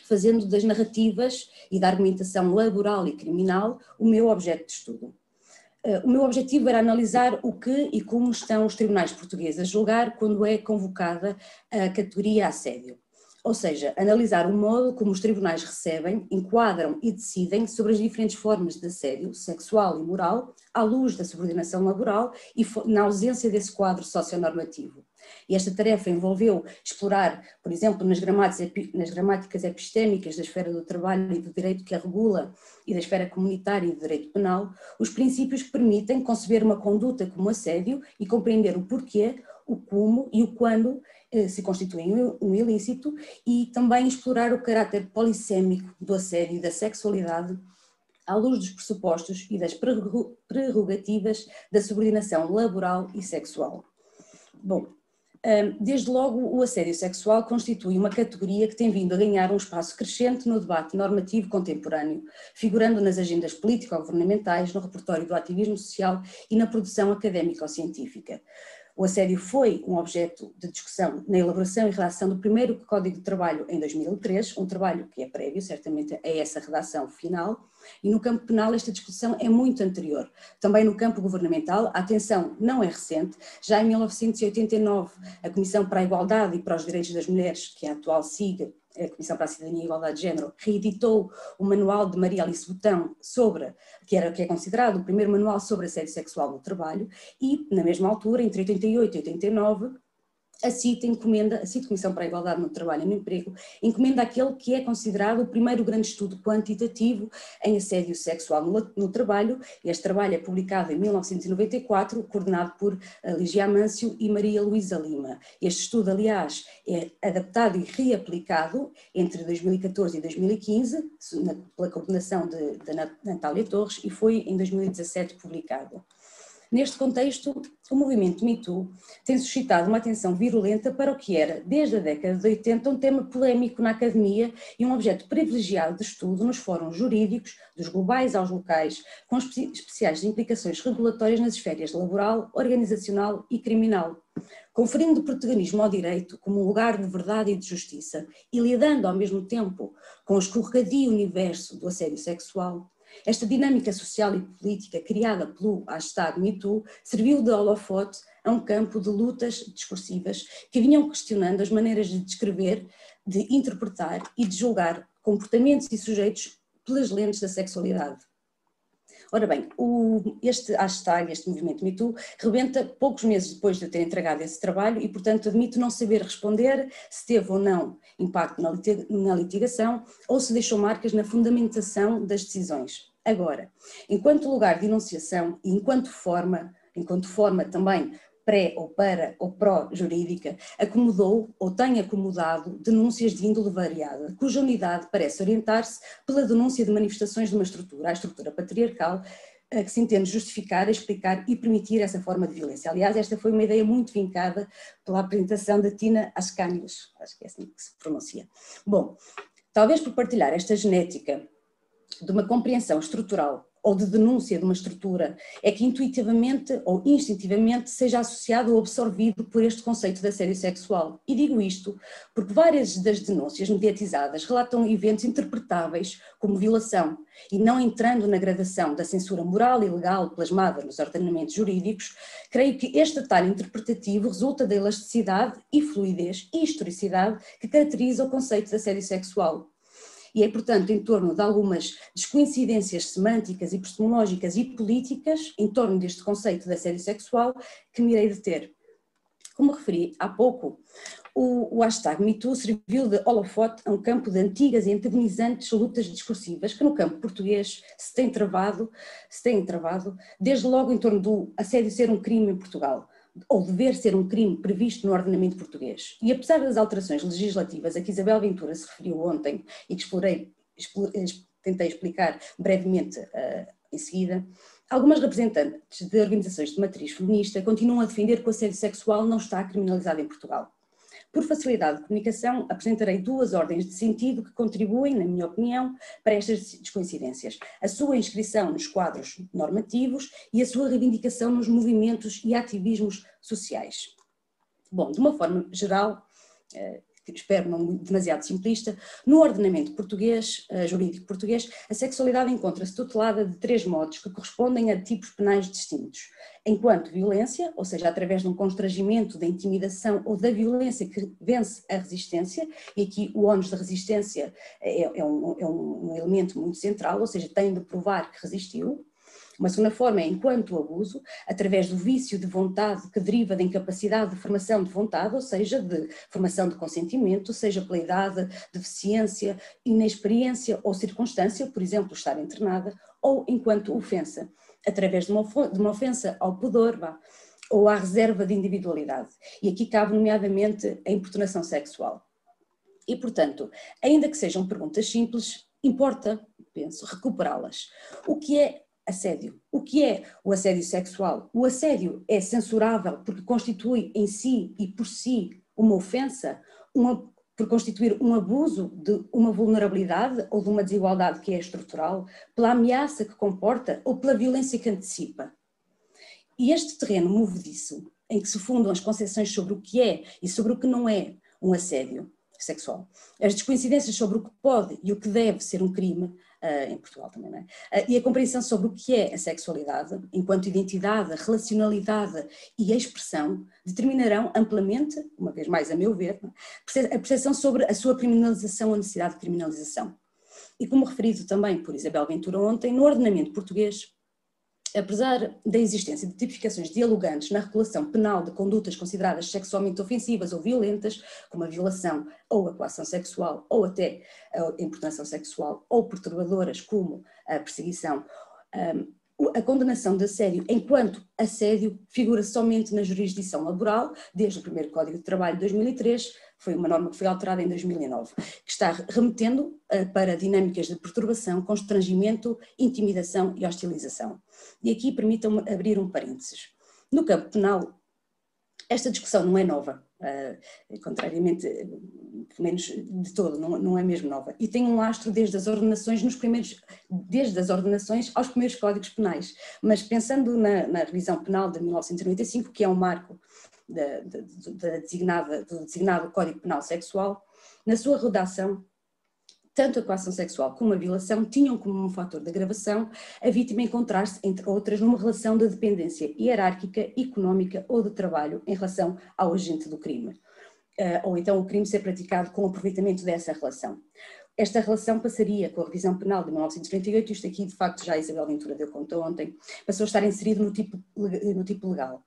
fazendo das narrativas e da argumentação laboral e criminal o meu objeto de estudo. Eh, o meu objetivo era analisar o que e como estão os tribunais portugueses a julgar quando é convocada a categoria assédio ou seja, analisar o modo como os tribunais recebem, enquadram e decidem sobre as diferentes formas de assédio sexual e moral, à luz da subordinação laboral e na ausência desse quadro socionormativo. E esta tarefa envolveu explorar, por exemplo, nas gramáticas, epistémicas da esfera do trabalho e do direito que a regula e da esfera comunitária e do direito penal, os princípios que permitem conceber uma conduta como assédio e compreender o porquê, o como e o quando se constituem um ilícito e também explorar o caráter polissémico do assédio e da sexualidade à luz dos pressupostos e das prerrogativas da subordinação laboral e sexual. Bom, desde logo o assédio sexual constitui uma categoria que tem vindo a ganhar um espaço crescente no debate normativo contemporâneo, figurando nas agendas político-governamentais, no repertório do ativismo social e na produção académica ou científica. O assédio foi um objeto de discussão na elaboração e redação do primeiro Código de Trabalho em 2003, um trabalho que é prévio, certamente, a essa redação final, e no campo penal esta discussão é muito anterior. Também no campo governamental, a atenção não é recente, já em 1989 a Comissão para a Igualdade e para os Direitos das Mulheres, que é a atual SIG, a Comissão para a Cidadania e Igualdade de Género reeditou o manual de Maria Alice Botão sobre, que, era, que é considerado o primeiro manual sobre assédio sexual no trabalho, e na mesma altura, entre 88 e 89, a CIT encomenda, a Comissão para a Igualdade no Trabalho e no Emprego, encomenda aquele que é considerado o primeiro grande estudo quantitativo em assédio sexual no, no trabalho. Este trabalho é publicado em 1994, coordenado por eh, Ligia Amâncio e Maria Luísa Lima. Este estudo, aliás, é adaptado e reaplicado entre 2014 e 2015, pela coordenação de, de Natália Torres, e foi em 2017 publicado. Neste contexto, o movimento MeToo tem suscitado uma atenção virulenta para o que era, desde a década de 80, um tema polémico na academia e um objeto privilegiado de estudo nos fóruns jurídicos, dos globais aos locais, com especiais implicações regulatórias nas esferas laboral, organizacional e criminal. Conferindo protagonismo ao direito como um lugar de verdade e de justiça e lidando ao mesmo tempo com o escorregadio universo do assédio sexual, esta dinâmica social e política criada pelo hashtag MeToo serviu de holofote a um campo de lutas discursivas que vinham questionando as maneiras de descrever, de interpretar e de julgar comportamentos e sujeitos pelas lentes da sexualidade. Ora bem, o, este hashtag, este movimento MeToo, rebenta poucos meses depois de eu ter entregado esse trabalho e, portanto, admito não saber responder se teve ou não impacto na, na litigação ou se deixou marcas na fundamentação das decisões. Agora, enquanto lugar de enunciação e enquanto forma, enquanto forma também pré ou para ou pró-jurídica, acomodou ou tem acomodado denúncias de índole variada, cuja unidade parece orientar-se pela denúncia de manifestações de uma estrutura, a estrutura patriarcal, que se entende justificar, explicar e permitir essa forma de violência. Aliás, esta foi uma ideia muito vincada pela apresentação da Tina Ascanius, acho que é assim que se pronuncia. Bom, talvez por partilhar esta genética de uma compreensão estrutural ou de denúncia de uma estrutura é que intuitivamente ou instintivamente seja associado ou absorvido por este conceito de assédio sexual. E digo isto porque várias das denúncias mediatizadas relatam eventos interpretáveis como violação e não entrando na gradação da censura moral e legal plasmada nos ordenamentos jurídicos, creio que este detalhe interpretativo resulta da elasticidade e fluidez e historicidade que caracteriza o conceito de assédio sexual e é, portanto, em torno de algumas descoincidências semânticas, epistemológicas e políticas em torno deste conceito de assédio sexual que me irei deter. Como referi há pouco, o, o hashtag MeToo serviu de holofote a um campo de antigas e antagonizantes lutas discursivas que no campo português se tem travado, se tem travado desde logo em torno do assédio ser um crime em Portugal, ou dever ser um crime previsto no ordenamento português. E apesar das alterações legislativas a que Isabel Ventura se referiu ontem e que explorei, tentei explicar brevemente uh, em seguida, algumas representantes de organizações de matriz feminista continuam a defender que o assédio sexual não está criminalizado em Portugal. Por facilidade de comunicação, apresentarei duas ordens de sentido que contribuem, na minha opinião, para estas descoincidências. A sua inscrição nos quadros normativos e a sua reivindicação nos movimentos e ativismos sociais. Bom, de uma forma geral, eh, não demasiado simplista, no ordenamento português, uh, jurídico português, a sexualidade encontra-se tutelada de três modos que correspondem a tipos penais distintos. Enquanto violência, ou seja, através de um constrangimento, da intimidação ou da violência que vence a resistência, e aqui o ónus da resistência é, é, um, é um elemento muito central, ou seja, tem de provar que resistiu, uma segunda forma é enquanto abuso, através do vício de vontade que deriva da incapacidade de formação de vontade, ou seja, de formação de consentimento, seja pela idade, deficiência, inexperiência ou circunstância, por exemplo, estar internada, ou enquanto ofensa, através de uma ofensa ao pudor, ou à reserva de individualidade. E aqui cabe nomeadamente a importunação sexual. E, portanto, ainda que sejam perguntas simples, importa, penso, recuperá-las. O que é assédio. O que é o assédio sexual? O assédio é censurável porque constitui em si e por si uma ofensa, uma, por constituir um abuso de uma vulnerabilidade ou de uma desigualdade que é estrutural, pela ameaça que comporta ou pela violência que antecipa. E este terreno movediço, em que se fundam as concepções sobre o que é e sobre o que não é um assédio sexual, as descoincidências sobre o que pode e o que deve ser um crime, em Portugal também, não é? Uh, e a compreensão sobre o que é a sexualidade, enquanto identidade, relacionalidade e expressão, determinarão amplamente, uma vez mais a meu ver, é? a percepção sobre a sua criminalização ou necessidade de criminalização. E como referido também por Isabel Ventura ontem, no ordenamento português, apesar da existência de tipificações dialogantes na regulação penal de condutas consideradas sexualmente ofensivas ou violentas, como a violação ou a coação sexual, ou até a importunação sexual, ou perturbadoras, como a perseguição, a condenação de assédio enquanto assédio figura somente na jurisdição laboral, desde o primeiro Código de Trabalho de 2003, foi uma norma que foi alterada em 2009, que está remetendo uh, para dinâmicas de perturbação, constrangimento, intimidação e hostilização. E aqui permitam-me abrir um parênteses. No campo penal, esta discussão não é nova, uh, contrariamente, pelo menos de todo, não, não, é mesmo nova, e tem um lastro desde as ordenações nos primeiros, desde as ordenações aos primeiros códigos penais, mas pensando na, na revisão penal de 1995, que é um marco da, da, da designada, do designado Código Penal Sexual, na sua redação, tanto a coação sexual como a violação tinham como um fator de agravação a vítima encontrar-se, entre outras, numa relação de dependência hierárquica, económica ou de trabalho em relação ao agente do crime. Uh, ou então o crime ser praticado com aproveitamento dessa relação. Esta relação passaria com a revisão penal de 1938, isto aqui de facto já a Isabel Ventura deu conta ontem, passou a estar inserido no tipo, no tipo legal.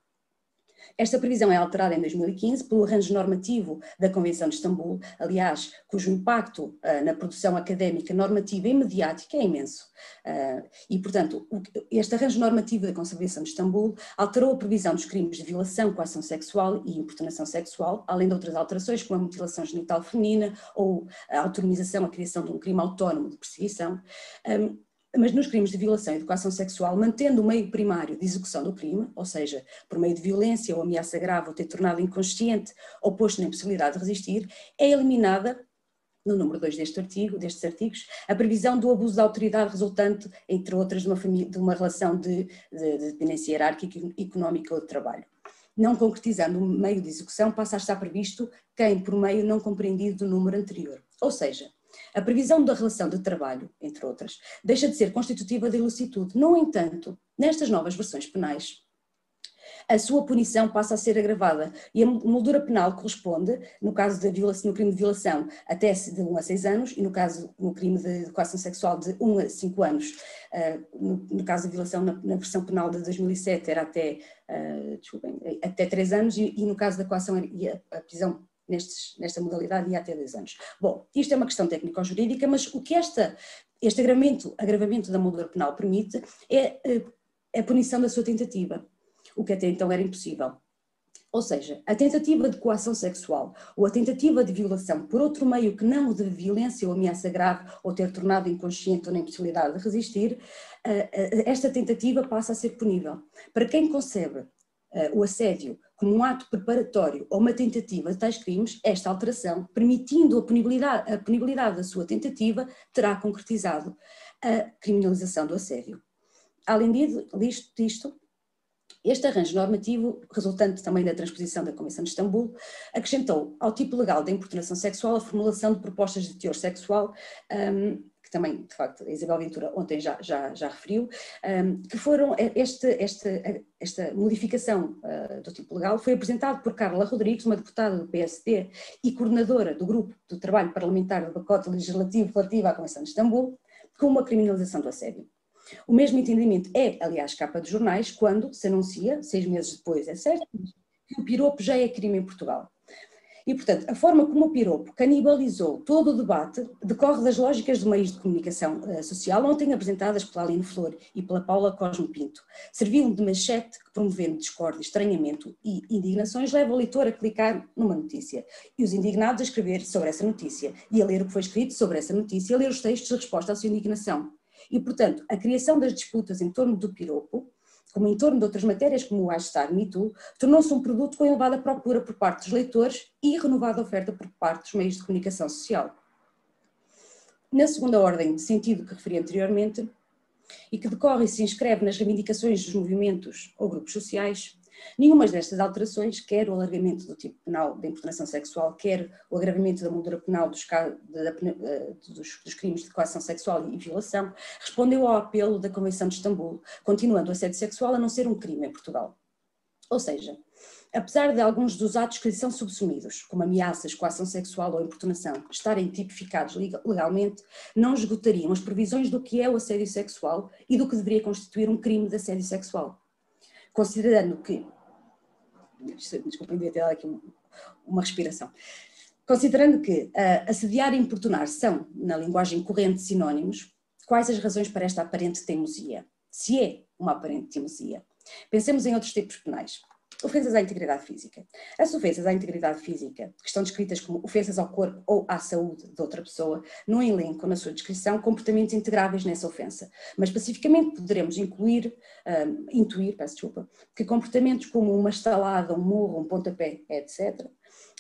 Esta previsão é alterada em 2015 pelo arranjo normativo da Convenção de Istambul, aliás, cujo impacto uh, na produção académica, normativa e mediática é imenso. Uh, e, portanto, o, este arranjo normativo da Convenção de Istambul alterou a previsão dos crimes de violação, coação sexual e importunação sexual, além de outras alterações, como a mutilação genital feminina ou a autonomização, a criação de um crime autónomo de perseguição. Um, mas nos crimes de violação e educação sexual, mantendo o meio primário de execução do crime, ou seja, por meio de violência ou ameaça grave ou ter tornado inconsciente ou posto na impossibilidade de resistir, é eliminada no número 2 deste artigo, destes artigos, a previsão do abuso da autoridade resultante, entre outras, de uma, família, de uma relação de, de, de dependência hierárquica, económica ou de trabalho. Não concretizando o meio de execução, passa a estar previsto quem por meio não compreendido do número anterior. Ou seja, a previsão da relação de trabalho, entre outras, deixa de ser constitutiva de ilicitude. No entanto, nestas novas versões penais, a sua punição passa a ser agravada e a moldura penal corresponde, no caso de violação, no crime de violação, até de 1 a 6 anos e no caso no crime de coação sexual de 1 a 5 anos. Uh, no, no, caso de violação na, na, versão penal de 2007 era até, uh, desculpem, até 3 anos e, e, no caso da coação e a, a prisão nestes, nesta modalidade e até dois anos. Bom, isto é uma questão técnico-jurídica, mas o que esta, este agravamento, agravamento da moldura penal permite é eh, a punição da sua tentativa, o que até então era impossível. Ou seja, a tentativa de coação sexual ou a tentativa de violação por outro meio que não o de violência ou ameaça grave ou ter tornado inconsciente ou na impossibilidade de resistir, eh, eh, esta tentativa passa a ser punível. Para quem concebe o assédio como um ato preparatório ou uma tentativa de tais crimes, esta alteração, permitindo a punibilidade, a punibilidade da sua tentativa, terá concretizado a criminalização do assédio. Além disto, este arranjo normativo, resultante também da transposição da Convenção de Istambul, acrescentou ao tipo legal da importunação sexual a formulação de propostas de teor sexual um, que também, de facto, a Isabel Ventura ontem já, já, já referiu, um, que foram, eh, este, este, esta modificação uh, do tipo legal foi apresentado por Carla Rodrigues, uma deputada do PSD e coordenadora do grupo do trabalho parlamentar do pacote legislativo relativo à Convenção de Istambul, com uma criminalização do assédio. O mesmo entendimento é, aliás, capa de jornais, quando se anuncia, seis meses depois, é certo, que o piropo já é crime em Portugal. E, portanto, a forma como o piropo canibalizou todo o debate decorre das lógicas de meios de comunicação uh, social, ontem apresentadas pela Aline Flor e pela Paula Cosmo Pinto. Serviu de manchete que, promovendo discórdia, estranhamento e indignações, leva o leitor a clicar numa notícia e os indignados a escrever sobre essa notícia e a ler o que foi escrito sobre essa notícia e a ler os textos de resposta à sua indignação. E, portanto, a criação das disputas em torno do piropo como em torno de outras matérias como o hashtag MeToo, tornou-se um produto com elevada procura por parte dos leitores e renovada oferta por parte dos meios de comunicação social. Na segunda ordem de sentido que referi anteriormente, e que decorre e se inscreve nas reivindicações dos movimentos ou grupos sociais, Nenhuma destas alterações, quer o alargamento do tipo penal da importunação sexual, quer o agravamento da moldura penal dos, eh, dos, dos, crimes de coação sexual e violação, respondeu ao apelo da Convenção de Istambul, continuando o assédio sexual a não ser um crime em Portugal. Ou seja, apesar de alguns dos atos que lhe são subsumidos, como ameaças, coação sexual ou importunação, estarem tipificados legalmente, não esgotariam as previsões do que é o assédio sexual e do que deveria constituir um crime de assédio sexual considerando que. Desculpem, devia ter dado aqui uma respiração. Considerando que uh, assediar e importunar são, na linguagem corrente, sinónimos, quais as razões para esta aparente teimosia? se é uma aparente teimosia. Pensemos em outros tipos penais. Ofensas à integridade física. As ofensas à integridade física, que estão descritas como ofensas ao corpo ou à saúde de outra pessoa, não elencam na sua descrição comportamentos integráveis nessa ofensa, mas especificamente poderemos incluir, um, intuir, peço desculpa, que comportamentos como uma estalada, um morro, um pontapé, etc.,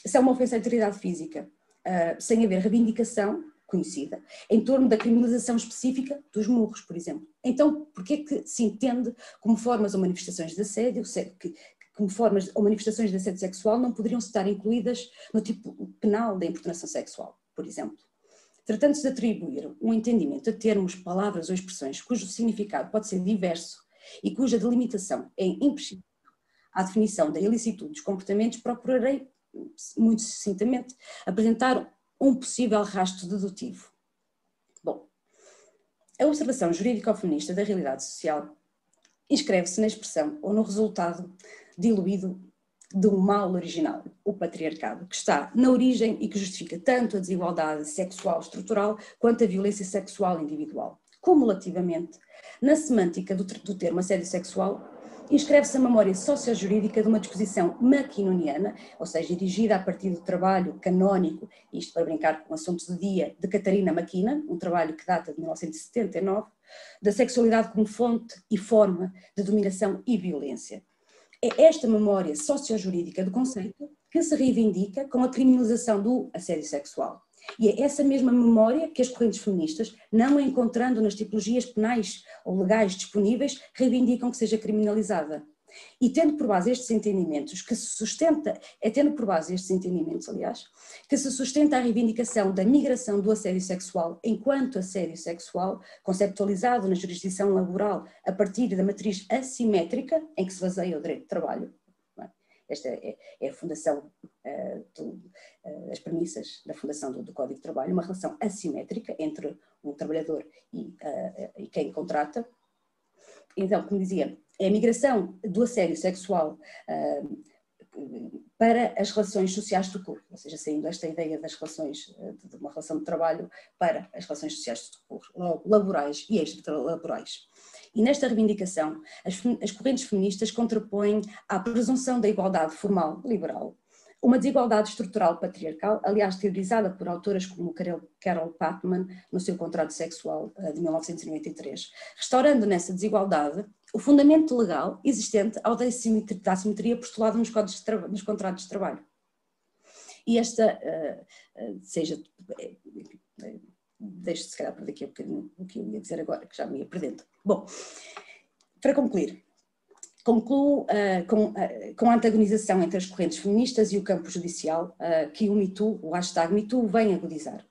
são uma ofensa à integridade física, uh, sem haver reivindicação conhecida, em torno da criminalização específica dos murros, por exemplo. Então, por que é que se entende como formas ou manifestações de assédio, que, como formas ou manifestações de assédio sexual não poderiam estar incluídas no tipo penal da importunação sexual, por exemplo. Tratando-se de atribuir um entendimento a termos, palavras ou expressões cujo significado pode ser diverso e cuja delimitação é imprescindível à definição da ilicitude dos comportamentos, procurarei, muito sucintamente, apresentar um possível rastro dedutivo. Bom, a observação jurídico-feminista da realidade social inscreve-se na expressão ou no resultado diluído um mal original, o patriarcado, que está na origem e que justifica tanto a desigualdade sexual estrutural quanto a violência sexual individual. Cumulativamente, na semântica do, do termo assédio sexual, inscreve-se a memória sociojurídica de uma disposição maquinoniana, ou seja, dirigida a partir do trabalho canónico, isto para brincar com assuntos do dia, de Catarina Maquina, um trabalho que data de 1979, da sexualidade como fonte e forma de dominação e violência é esta memória sociojurídica do conceito que se reivindica com a criminalização do assédio sexual. E é essa mesma memória que as correntes feministas, não encontrando nas tipologias penais ou legais disponíveis, reivindicam que seja criminalizada. E tendo por base estes entendimentos, que se sustenta, é tendo por base estes entendimentos, aliás, que se sustenta a reivindicação da migração do assédio sexual enquanto assédio sexual, conceptualizado na jurisdição laboral a partir da matriz assimétrica em que se baseia o direito de trabalho. É? Esta é, é, a fundação, uh, do, uh, as premissas da fundação do, do, Código de Trabalho, uma relação assimétrica entre o trabalhador e, uh, e quem contrata. Então, como dizia, a migração do assédio sexual uh, para as relações sociais do corpo, ou seja, saindo esta ideia das relações, ah, de uma relação de trabalho para as relações sociais do corpo, laborais e extra-laborais. E nesta reivindicação, as, as correntes feministas contrapõem à presunção da igualdade formal liberal uma desigualdade estrutural patriarcal, aliás teorizada por autoras como Carol Patman no seu contrato sexual de 1993, restaurando nessa desigualdade o fundamento legal existente ao da assimetria postulada nos, nos contratos de trabalho. E esta, uh, uh, seja, deixo se calhar para daqui a bocadinho o que eu ia dizer agora, que já me ia perdendo. Bom, para concluir, concluo uh, com, uh, com, a antagonização entre as correntes feministas e o campo judicial uh, que o MeToo, o hashtag MeToo, vem agudizar.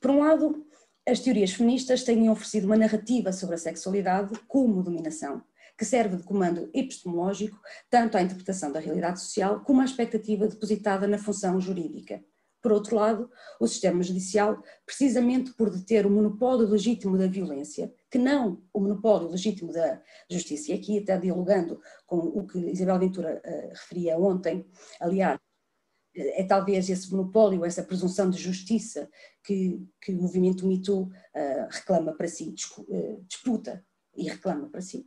Por um lado, as teorias feministas têm oferecido uma narrativa sobre a sexualidade como dominação, que serve de comando epistemológico tanto à interpretação da realidade social como à expectativa depositada na função jurídica. Por outro lado, o sistema judicial, precisamente por deter o monopólio legítimo da violência, que não o monopólio legítimo da justiça, e aqui até dialogando com o que Isabel Ventura uh, referia ontem, aliás, é talvez esse monopólio, essa presunção de justiça que, que o movimento MeToo uh, reclama para si, disputa e reclama para si.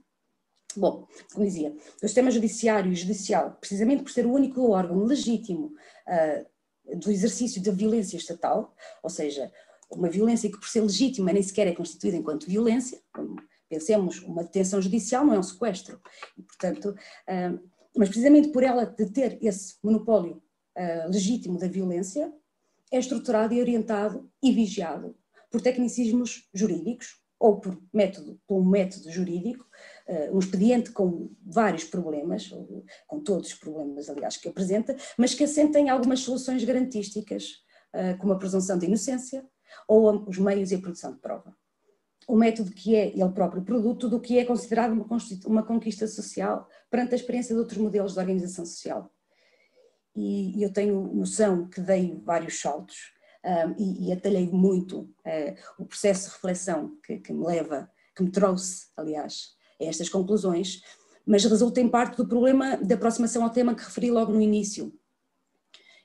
Bom, como dizia, o sistema judiciário e judicial, precisamente por ser o único órgão legítimo uh, do exercício da violência estatal, ou seja, uma violência que por ser legítima nem sequer é constituída enquanto violência, pensemos, uma detenção judicial não é um sequestro, e portanto, uh, mas precisamente por ela de ter esse monopólio uh, legítimo da violência, é estruturado e orientado e vigiado por tecnicismos jurídicos, ou por método, por um método jurídico, uh, um expediente com vários problemas, com todos os problemas, aliás, que apresenta, mas que assentem algumas soluções garantísticas, como a presunção de inocência ou os meios e a produção de prova. O método que é ele próprio produto do que é considerado uma, conquista social perante a experiência de outros modelos de organização social. E, e eu tenho noção que dei vários saltos, um, e, e atalhei muito uh, o processo de reflexão que, que, me leva, que me trouxe, aliás, a estas conclusões, mas resulta em parte do problema da aproximação ao tema que referi logo no início.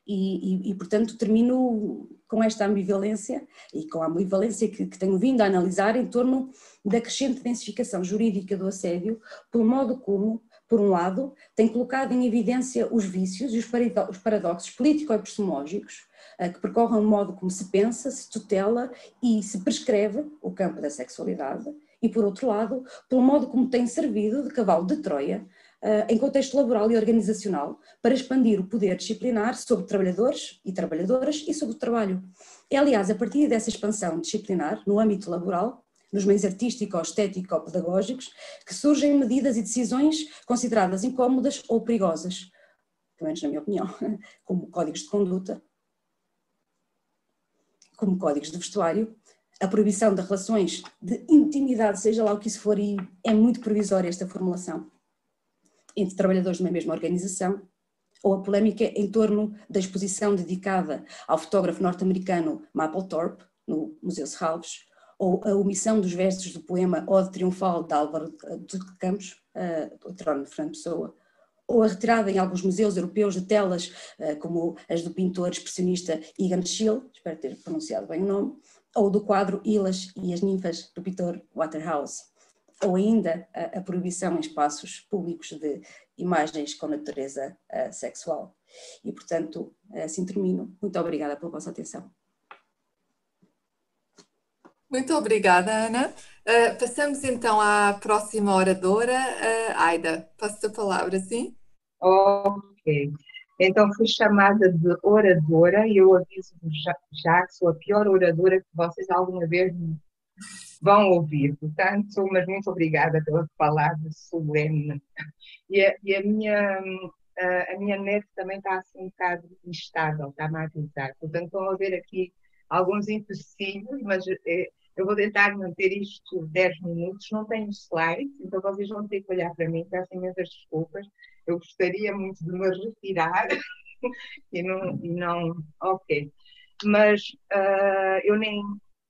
E, e, portanto, termino com esta ambivalência e com a ambivalência que, que, tenho vindo a analisar em torno da crescente densificação jurídica do assédio, pelo modo como, por um lado, tem colocado em evidência os vícios e os paradoxos político-epistemológicos eh, que percorrem o modo como se pensa, se tutela e se prescreve o campo da sexualidade, e, por outro lado, pelo modo como tem servido de cavalo de Troia em contexto laboral e organizacional para expandir o poder disciplinar sobre trabalhadores e trabalhadoras e sobre o trabalho. É, aliás, a partir dessa expansão disciplinar no âmbito laboral, nos meios artísticos, estéticos ou pedagógicos, que surgem medidas e decisões consideradas incómodas ou perigosas, pelo menos na minha opinião, como códigos de conduta, como códigos de vestuário, a proibição de relações de intimidade, seja lá o que isso for, e é muito provisória esta formulação, entre trabalhadores de uma mesma organização, ou a polémica em torno da exposição dedicada ao fotógrafo norte-americano Mapplethorpe, no Museu Serralves, ou a omissão dos versos do poema Ode Triunfal de Álvaro de Campos, uh, trono de Fernando Pessoa, ou a retirada em alguns museus europeus de telas, uh, como as do pintor expressionista Egan Schiele, espero ter pronunciado bem o nome, ou do quadro Ilhas e as Ninfas, do pintor Waterhouse, ou ainda a, a proibição em espaços públicos de imagens com natureza uh, sexual. E, portanto, assim termino. Muito obrigada pela vossa atenção. Muito obrigada, Ana. Uh, passamos então à próxima oradora, uh, Aida. Passo a palavra, sim? Ok. Então fui chamada de oradora e eu aviso já, já que sou a pior oradora que vocês alguma vez vão ouvir. Portanto, mas muito obrigada pela palavra solene. E a, e a minha a, minha net também está assim um bocado instável, está-me a avisar. Portanto, vão haver aqui alguns empecilhos, mas eh, eu vou tentar manter isto 10 minutos. Não tenho slides, então vocês vão ter que olhar para mim, peço imensas desculpas. Eu gostaria muito de me retirar e não, e não. Ok. Mas uh, eu nem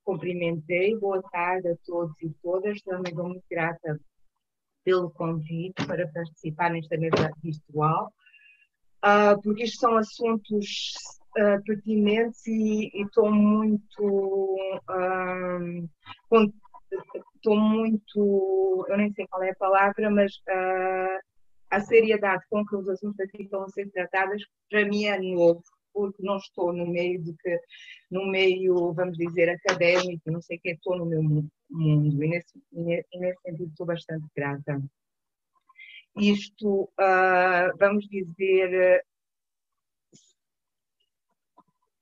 cumprimentei. Boa tarde a todos e todas. Também estou muito grata pelo convite para participar nesta mesa virtual, uh, porque isto são assuntos uh, pertinentes e estou muito. Estou muito. Eu nem sei qual é a palavra, mas a seriedade com que os assuntos aqui estão a ser tratados, para mim é novo, porque não estou no meio de que, no meio, vamos dizer, académico, não sei o que, estou no meu mundo, e nesse, nesse sentido estou bastante grata. Isto, uh, vamos dizer,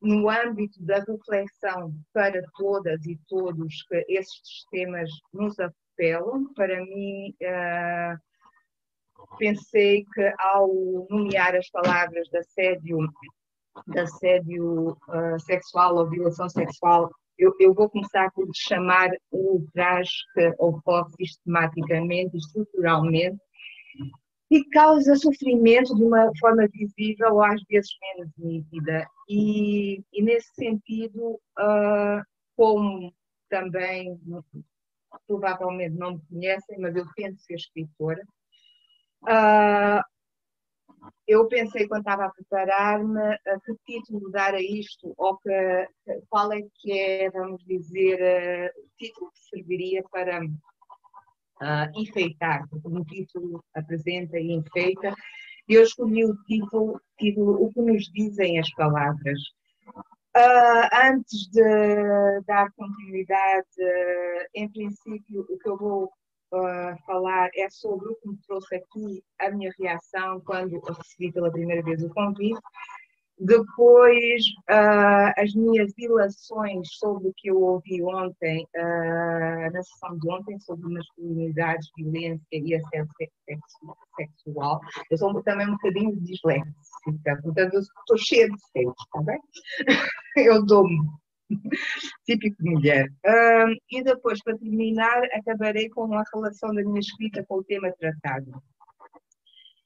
no âmbito da reflexão para todas e todos que esses temas nos apelam, para mim, uh, pensei que ao nomear as palavras de assédio, assédio uh, sexual ou violação sexual, eu, eu, vou começar por chamar o ultraje que ocorre sistematicamente, estruturalmente, e causa sofrimento de uma forma visível ou às vezes menos nítida. E, e nesse sentido, uh, como também provavelmente não me conhecem, mas eu tento ser escritora, Uh, eu pensei quando estava a preparar-me que título dar a isto, ou que, qual é que é, vamos dizer, uh, o título que serviria para uh, enfeitar, porque um título apresenta e enfeita. Eu escolhi o título, título O que nos dizem as palavras. Uh, antes de dar continuidade, em princípio, o que eu vou falar é sobre o que me trouxe aqui a minha reação quando recebi pela primeira vez o convite. Depois, uh, as minhas ilações sobre o que eu ouvi ontem, uh, na sessão de ontem, sobre masculinidades, violência e assédio sexual. Eu sou também um bocadinho disléxica, portanto, eu estou cheia de seios, está bem? Eu dou-me típico de mulher. Uh, e depois, para terminar, acabarei com a relação da minha escrita com o tema tratado.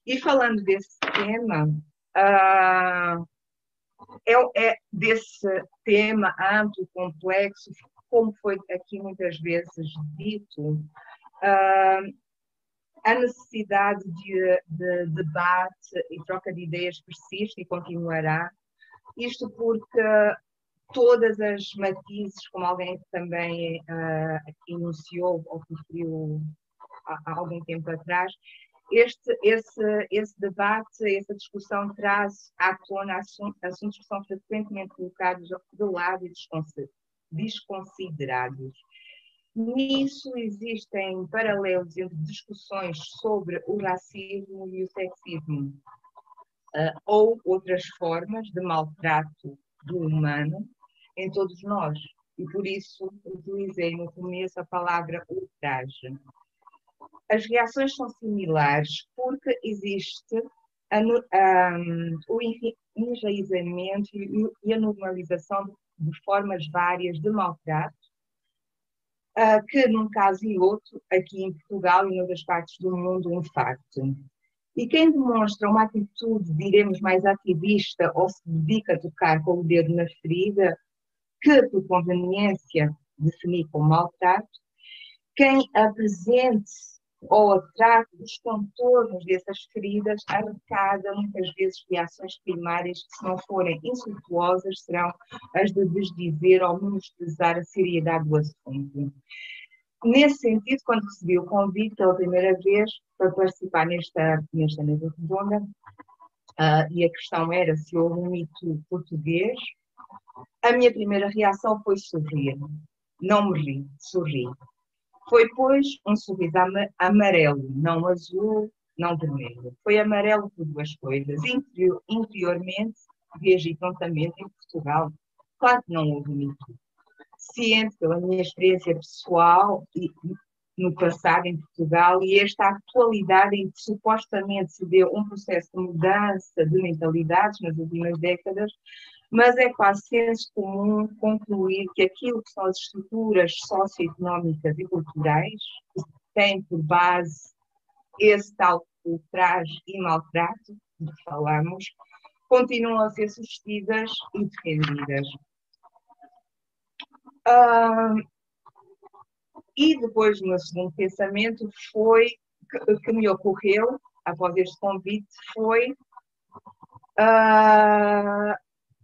E falando desse tema, uh, é, é, desse tema amplo, complexo, como foi aqui muitas vezes dito, uh, a necessidade de, de, debate e troca de ideias persiste e continuará, Isto porque todas as matizes, como alguém também uh, aqui enunciou ou referiu há, há, algum tempo atrás, este, esse, esse debate, essa discussão traz à tona assuntos, assuntos que são frequentemente colocados de lado e desconsiderados. Nisso existem paralelos entre discussões sobre o racismo e o sexismo, uh, ou outras formas de maltrato do humano em todos nós. E por isso utilizei no começo a palavra ultraje. As reações são similares porque existe o enraizamento e a normalização de formas várias de maltrato, que num caso e outro, aqui em Portugal e em outras partes do mundo, um facto. E quem demonstra uma atitude, diremos, mais ativista ou se dedica a tocar com o dedo na ferida, que por conveniência definir como maltrato, quem apresente ou atrate os contornos dessas feridas arrecada muitas vezes reações primárias que, se não forem insultuosas, serão as de desdizer ou menosprezar a seriedade do assunto. Nesse sentido, quando recebi o convite pela primeira vez para participar nesta, nesta mesa redonda, uh, e a questão era se houve um mito português, a minha primeira reação foi sorrir. Não me ri, sorri. Foi, pois, um sorriso amarelo, não azul, não vermelho. Foi amarelo por duas coisas. Interior, interiormente, viajei prontamente em Portugal. Claro que não houve mito. Ciente pela minha experiência pessoal e no passado em Portugal e esta atualidade em que supostamente se deu um processo de mudança de mentalidades nas últimas décadas, mas é quase senso comum concluir que aquilo que são as estruturas socioeconómicas e culturais, que têm por base esse tal ultraje e maltrato de que falamos, continuam a ser sustidas e defendidas. Uh, e depois, no segundo pensamento, foi que, que me ocorreu, após este convite, foi uh,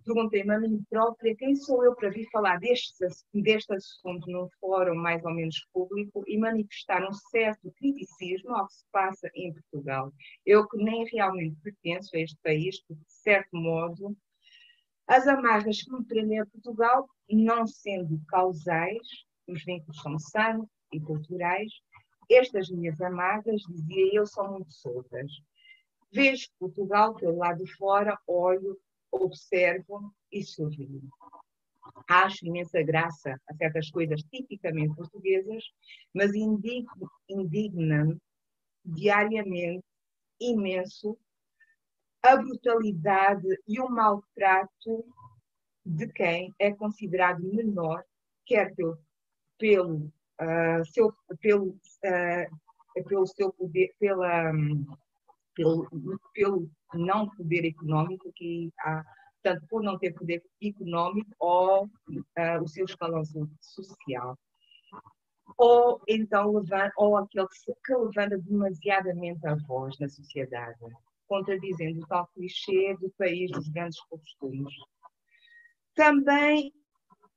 perguntei-me a mim própria quem sou eu para vir falar deste, deste assunto num fórum mais ou menos público e manifestar um certo criticismo ao que se passa em Portugal. Eu que nem realmente pertenço a este país, porque, de certo modo, as amarras que me prendem a Portugal, não sendo causais, os vínculos são sãos e culturais, estas minhas amarras, dizia eu, são muito soltas. Vejo Portugal pelo lado de fora, olho observo e sorrio. Acho imensa graça a certas coisas tipicamente portuguesas, mas indigna-me diariamente imenso a brutalidade e o maltrato de quem é considerado menor, quer pelo, pelo, uh, seu, pelo, uh, pelo seu poder, pela, um, pelo, pelo não poder econômico que há, tanto por não ter poder econômico ou uh, o seu escalão social. Ou então ou aquele que, que levanta demasiadamente a voz na sociedade, contradizendo o tal clichê do país dos grandes costumes. Também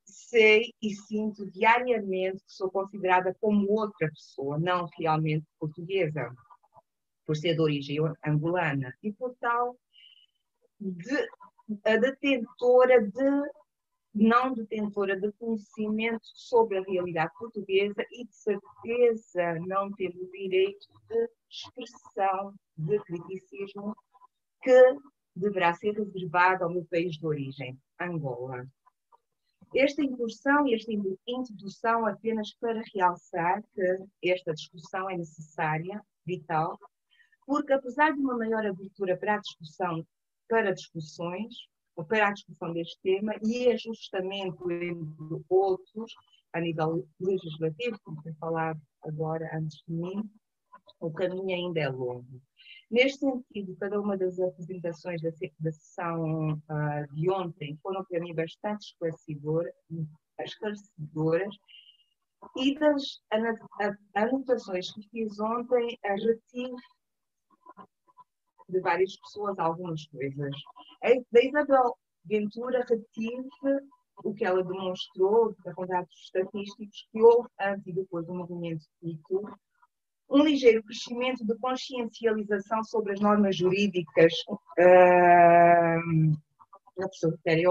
sei e sinto diariamente que sou considerada como outra pessoa, não realmente portuguesa por ser de origem angolana e por tal de, a detentora de não detentora de conhecimento sobre a realidade portuguesa e de certeza não tendo o direito de expressão de criticismo que deverá ser reservado ao meu país de origem, Angola. Esta incursão e esta introdução apenas para realçar que esta discussão é necessária, vital, porque apesar de uma maior abertura para a discussão, para discussões, ou para a discussão deste tema e ajustamento entre outros, a nível legislativo, como foi falado agora antes de mim, o caminho ainda é longo. Neste sentido, cada uma das apresentações da, sessão uh, de ontem foram para mim bastante esclarecedoras e das anotações que fiz ontem, retive de várias pessoas algumas coisas. Da Isabel Ventura retive o que ela demonstrou, com dados estatísticos, que houve antes e depois do movimento Pico, um ligeiro crescimento de consciencialização sobre as normas jurídicas uh, na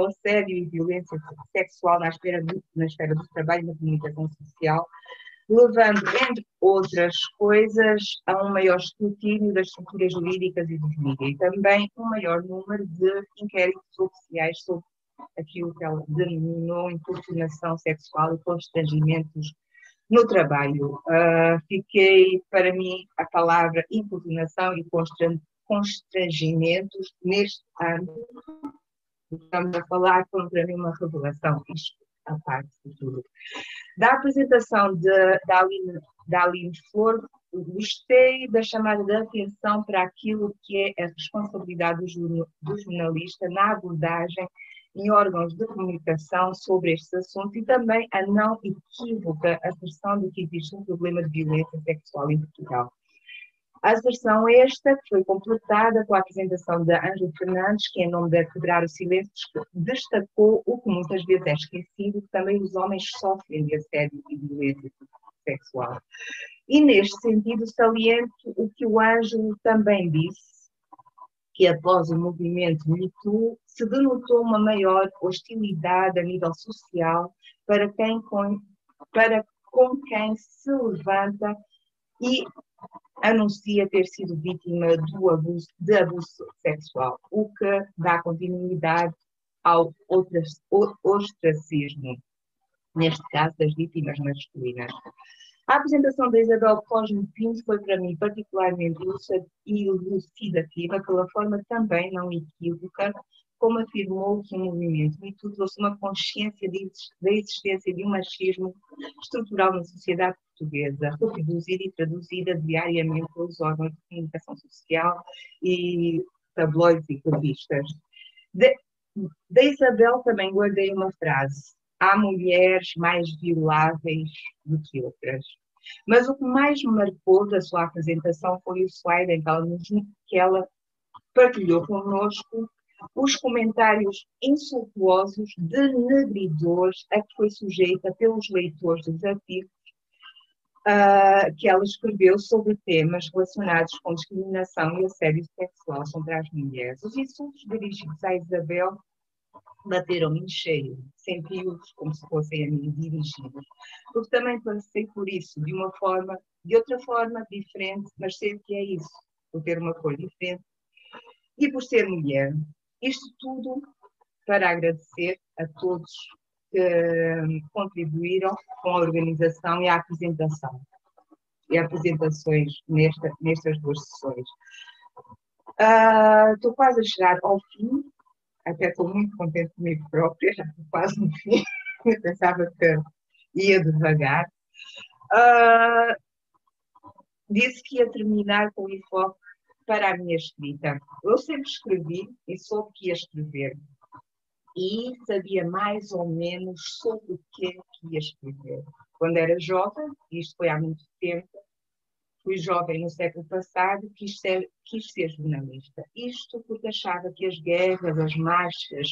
assédio e violência sexual na esfera, do, na esfera do trabalho e na comunicação social, levando, entre outras coisas, a um maior escrutínio das estruturas jurídicas e dos mídias, e também um maior número de inquéritos oficiais sobre aquilo que ela denominou importunação sexual e constrangimentos no trabalho. Uh, fiquei, para mim, a palavra importunação e constrangimentos neste ano. Estamos a falar contra mim uma revelação, isto a parte de tudo. Da apresentação de, da, Aline, da Aline Flor, gostei da chamada de atenção para aquilo que é a responsabilidade do, do jornalista na abordagem em órgãos de comunicação sobre estes assuntos e também a não equívoca asserção de que existe um problema de violência sexual em Portugal. A asserção esta que foi completada com a apresentação de Ângelo Fernandes, que em nome de Quebrar o Silêncio destacou o que muitas vezes é esquecido, que também os homens sofrem de assédio e violência sexual. E neste sentido saliento o que o Ângelo também disse, que após o movimento MeToo se denotou uma maior hostilidade a nível social para quem para com quem se levanta e anuncia ter sido vítima do abuso, de abuso sexual, o que dá continuidade ao ostracismo, neste caso das vítimas masculinas. A apresentação da Isabel Cosme Pinto foi para mim particularmente elucidativa pela forma também não equívoca como afirmou que o movimento MeToo trouxe uma consciência da existência de um machismo estrutural na sociedade portuguesa, reproduzida e traduzida diariamente pelos órgãos de comunicação social e tabloides e revistas. Da Isabel também guardei uma frase: há mulheres mais violáveis do que outras. Mas o que mais me marcou da sua apresentação foi o slide em que ela partilhou connosco os comentários insultuosos, denegridores a que foi sujeita pelos leitores dos artigos uh, que ela escreveu sobre temas relacionados com discriminação e assédio sexual contra as mulheres. Os insultos dirigidos à Isabel bateram-me em cheio, senti-os como se fossem a mim dirigidos, porque também passei por isso de uma forma, de outra forma, diferente, mas sei que é isso, por ter uma cor diferente e por ser mulher. Isto tudo para agradecer a todos que hum, contribuíram com a organização e a apresentação e apresentações nesta, nestas duas sessões. Uh, estou quase a chegar ao fim até estou muito contente comigo própria, já estou quase no fim, eu pensava que ia devagar. Uh, disse que ia terminar com o enfoque para a minha escrita. Eu sempre escrevi e soube que ia escrever. E sabia mais ou menos sobre o que, que ia escrever. Quando era jovem, isto foi há muito tempo, fui jovem no século passado, quis ser, quis ser jornalista. Isto porque achava que as guerras, as marchas,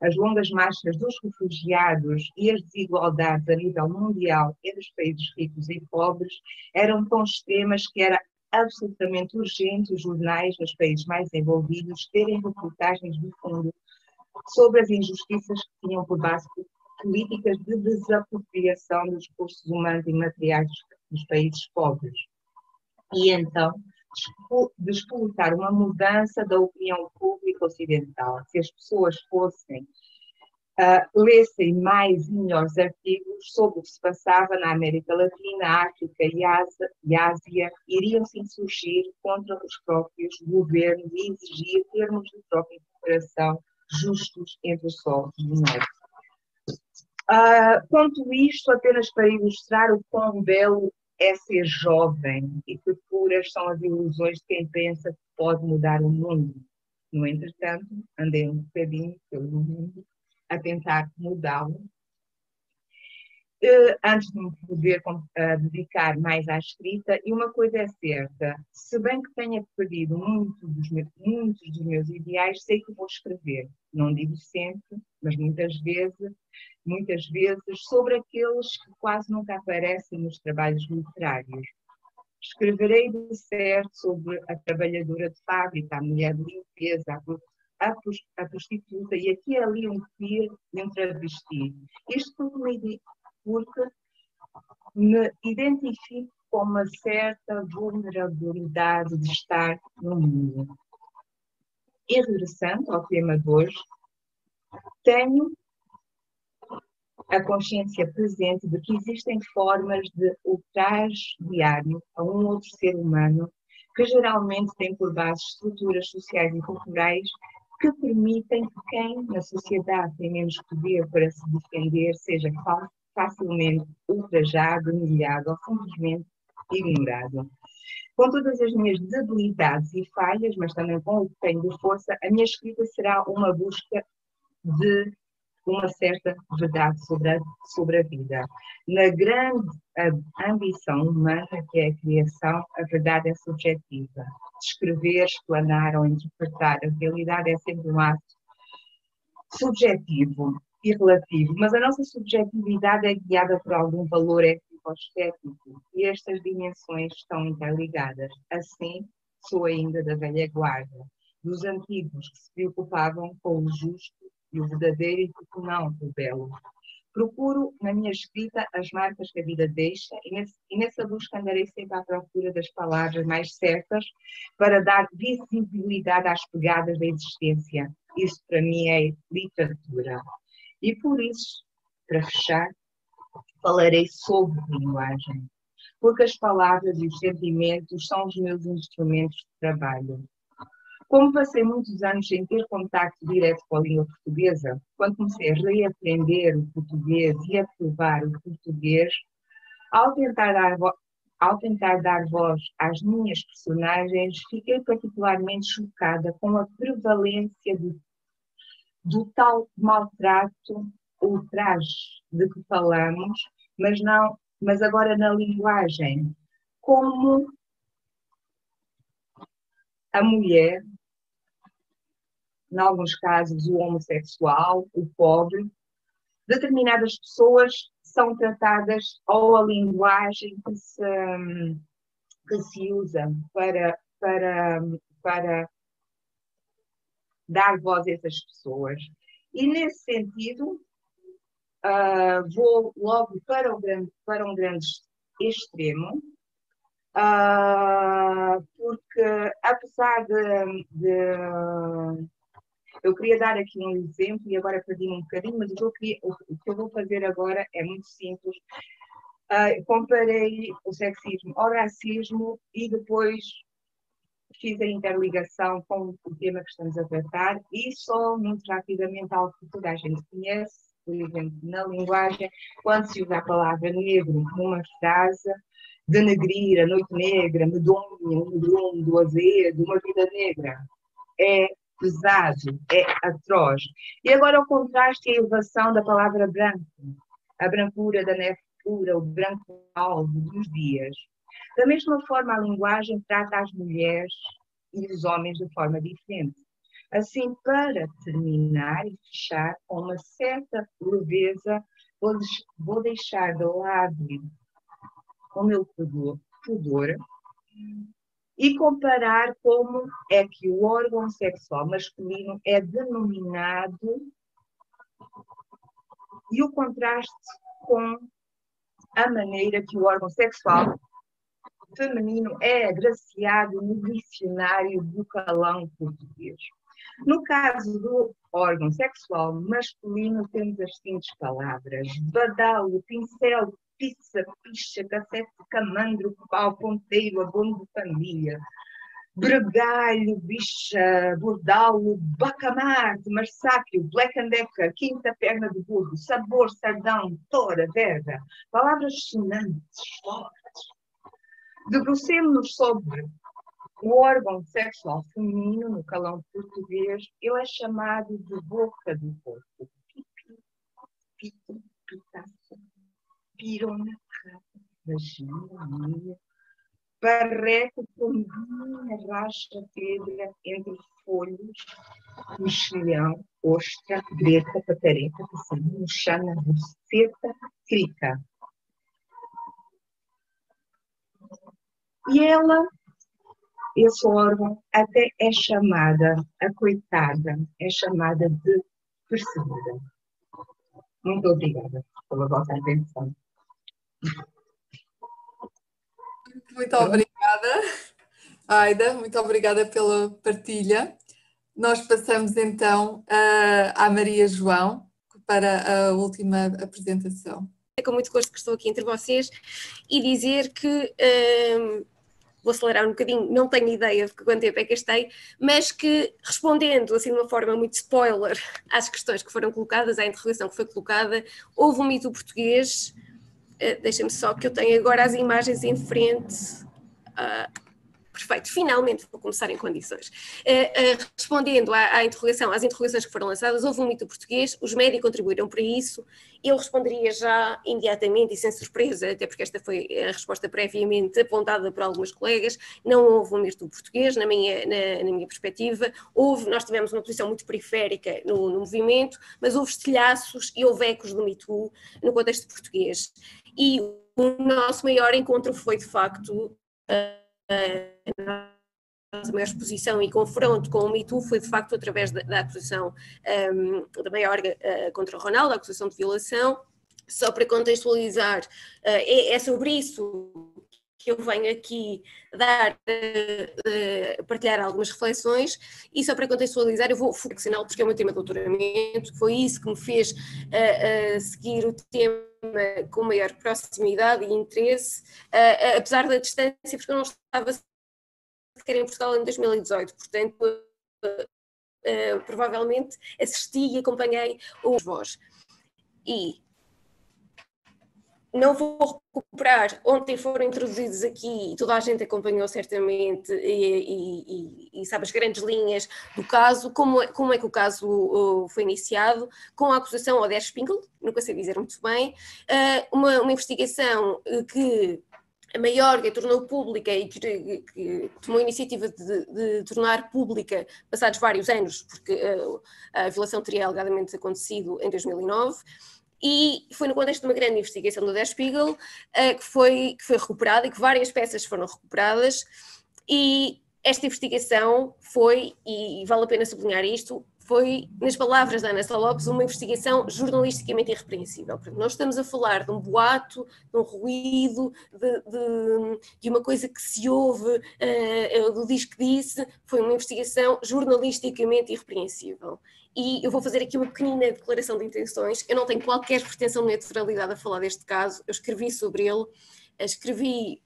as longas marchas dos refugiados e as desigualdades a nível mundial entre os países ricos e pobres eram tão extremas que era absolutamente urgente os jornais nos países mais envolvidos terem reportagens de fundo sobre as injustiças que tinham por base políticas de desapropriação dos recursos humanos e materiais dos países pobres e então despolutar uma mudança da opinião pública ocidental. Se as pessoas fossem, uh, lessem mais e melhores artigos sobre o que se passava na América Latina, África e Ásia, e Ásia iriam se insurgir contra os próprios governos e exigir termos de troca e cooperação justos entre os povos do Norte. Uh, conto isto apenas para ilustrar o quão belo é ser jovem e que puras são as ilusões de quem pensa que pode mudar o mundo. No entretanto, andei um bocadinho pelo mundo a tentar mudá-lo. uh, antes de me poder uh, dedicar mais à escrita, e uma coisa é certa, se bem que tenha perdido muito dos meus, muitos dos meus ideais, sei que vou escrever. Não digo sempre, mas muitas vezes, muitas vezes, sobre aqueles que quase nunca aparecem nos trabalhos literários. Escreverei de certo sobre a trabalhadora de fábrica, a mulher de limpeza, a, a prostituta e aqui ali um queer e um travesti. Isto tudo me, porque me identifico com uma certa vulnerabilidade de estar no mundo. E regressando ao tema de hoje, tenho a consciência presente de que existem formas de ultraje diário a um outro ser humano que geralmente tem por base estruturas sociais e culturais que permitem que quem na sociedade tem menos poder para se defender seja facilmente ultrajado, humilhado ou simplesmente ignorado. Com todas as minhas debilidades e falhas, mas também com o que tenho de força, a minha escrita será uma busca de uma certa verdade sobre a, sobre a vida. Na grande ambição humana, que é a criação, a verdade é subjetiva. Descrever, explanar ou interpretar a realidade é sempre um ato subjetivo e relativo, mas a nossa subjetividade é guiada por algum valor ético-estético e estas dimensões estão interligadas. Assim, sou ainda da velha guarda, dos antigos que se preocupavam com o justo e o verdadeiro e o não o belo. Procuro na minha escrita as marcas que a vida deixa e, nesse, e nessa busca andarei sempre à procura das palavras mais certas para dar visibilidade às pegadas da existência. Isso para mim é literatura. E por isso, para fechar, falarei sobre linguagem, porque as palavras e os sentimentos são os meus instrumentos de trabalho. Como passei muitos anos sem ter contato direto com a língua portuguesa, quando comecei a reaprender o português e a provar o português, ao tentar dar, ao tentar dar voz às minhas personagens, fiquei particularmente chocada com a prevalência do, do tal maltrato, ultraje de que falamos, mas não, mas agora na linguagem, como a mulher em alguns casos, o homossexual, o pobre. Determinadas pessoas são tratadas ou a linguagem que se, que se usa para, para, para dar voz a essas pessoas. E nesse sentido, uh, vou logo para, o grande, para um grande extremo, uh, porque apesar de, de eu queria dar aqui um exemplo e agora perdi um bocadinho, mas o que eu, queria, o que eu vou fazer agora é muito simples. Uh, comparei o sexismo ao racismo e depois fiz a interligação com o tema que estamos a tratar e só muito rapidamente algo que toda a gente conhece, por exemplo, na linguagem, quando se usa a palavra negro numa frase, denegrir a noite negra, medonha, um do azedo, uma vida negra. É pesado, é atroz. E agora o contraste e a elevação da palavra branco, a brancura da neve pura, o branco alvo dos dias. Da mesma forma, a linguagem trata as mulheres e os homens de forma diferente. Assim, para terminar e fechar com uma certa leveza, vou deixar de lado o meu pudor, pudor e comparar como é que o órgão sexual masculino é denominado e o contraste com a maneira que o órgão sexual feminino é agraciado no dicionário do calão português. No caso do órgão sexual masculino, temos as seguintes palavras: badalo, pincel, pizza, picha, cassete, camandro, pau, ponteiro, abono de família, bregalho, bicha, bordalo, bacamarte, marsápio, black and decker, quinta perna de burro, sabor, sardão, tora, verga, palavras sonantes, fortes. Debrucemos-nos sobre o órgão sexual feminino no calão português, ele é chamado de boca do corpo. Pipi, pito, pitaço piram na cara, vagina, barreca com minha racha pedra entre folhos, mexilhão, ostra, greta, patareta, passarinho, chana, buceta, crica. E ela, esse órgão, até é chamada, a coitada, é chamada de percebida. Muito obrigada pela vossa atenção. Muito obrigada, Aida, muito obrigada pela partilha. Nós passamos então à Maria João para a última apresentação. É com muito gosto que estou aqui entre vocês e dizer que hum, vou acelerar um bocadinho, não tenho ideia de quanto tempo é que estei, mas que respondendo assim de uma forma muito spoiler às questões que foram colocadas, à interrogação que foi colocada, houve um mito português, uh, deixem-me só que eu tenho agora as imagens em frente. Uh, Perfeito, finalmente vou começar em condições. Uh, uh, respondendo à, à, interrogação, às interrogações que foram lançadas, houve um mito português, os médicos contribuíram para isso, eu responderia já imediatamente e sem surpresa, até porque esta foi a resposta previamente apontada por algumas colegas, não houve um mito português, na minha, na, na minha perspectiva, houve, nós tivemos uma posição muito periférica no, no movimento, mas houve estilhaços e houve ecos do mito no contexto português. E o nosso maior encontro foi, de facto, uh, nossa maior exposição e confronto com o Me Too foi de facto através da, da acusação um, da maior uh, contra o Ronaldo, a acusação de violação. Só para contextualizar, uh, é, é, sobre isso que eu venho aqui dar, uh, partilhar algumas reflexões e só para contextualizar eu vou focar porque é o meu tema de doutoramento, foi isso que me fez seguir o tema com maior proximidade e interesse, uh, apesar da distância, porque eu não estava sequer em Portugal em 2018, portanto, uh, provavelmente assisti e acompanhei os vós. E não vou recuperar, ontem foram introduzidos aqui, toda a gente acompanhou certamente e, e, e, sabe as grandes linhas do caso, como, é, como é que o caso foi iniciado, com a acusação ao Der Spiegel, nunca sei dizer muito bem, uh, uma, uma investigação que a Maiorga tornou pública e que, que tomou a iniciativa de, de, tornar pública passados vários anos, porque uh, a violação teria alegadamente acontecido em 2009, e foi no contexto de uma grande investigação do Der Spiegel uh, que, foi, que foi recuperada e que várias peças foram recuperadas e esta investigação foi, e vale a pena sublinhar isto, foi, nas palavras da Ana Lopes, uma investigação jornalisticamente irrepreensível. Nós estamos a falar de um boato, de um ruído, de, de, de uma coisa que se ouve, uh, do diz que disse, foi uma investigação jornalisticamente irrepreensível. E eu vou fazer aqui uma pequenina declaração de intenções. Eu não tenho qualquer pretensão de neutralidade a falar deste caso. Eu escrevi sobre ele, escrevi.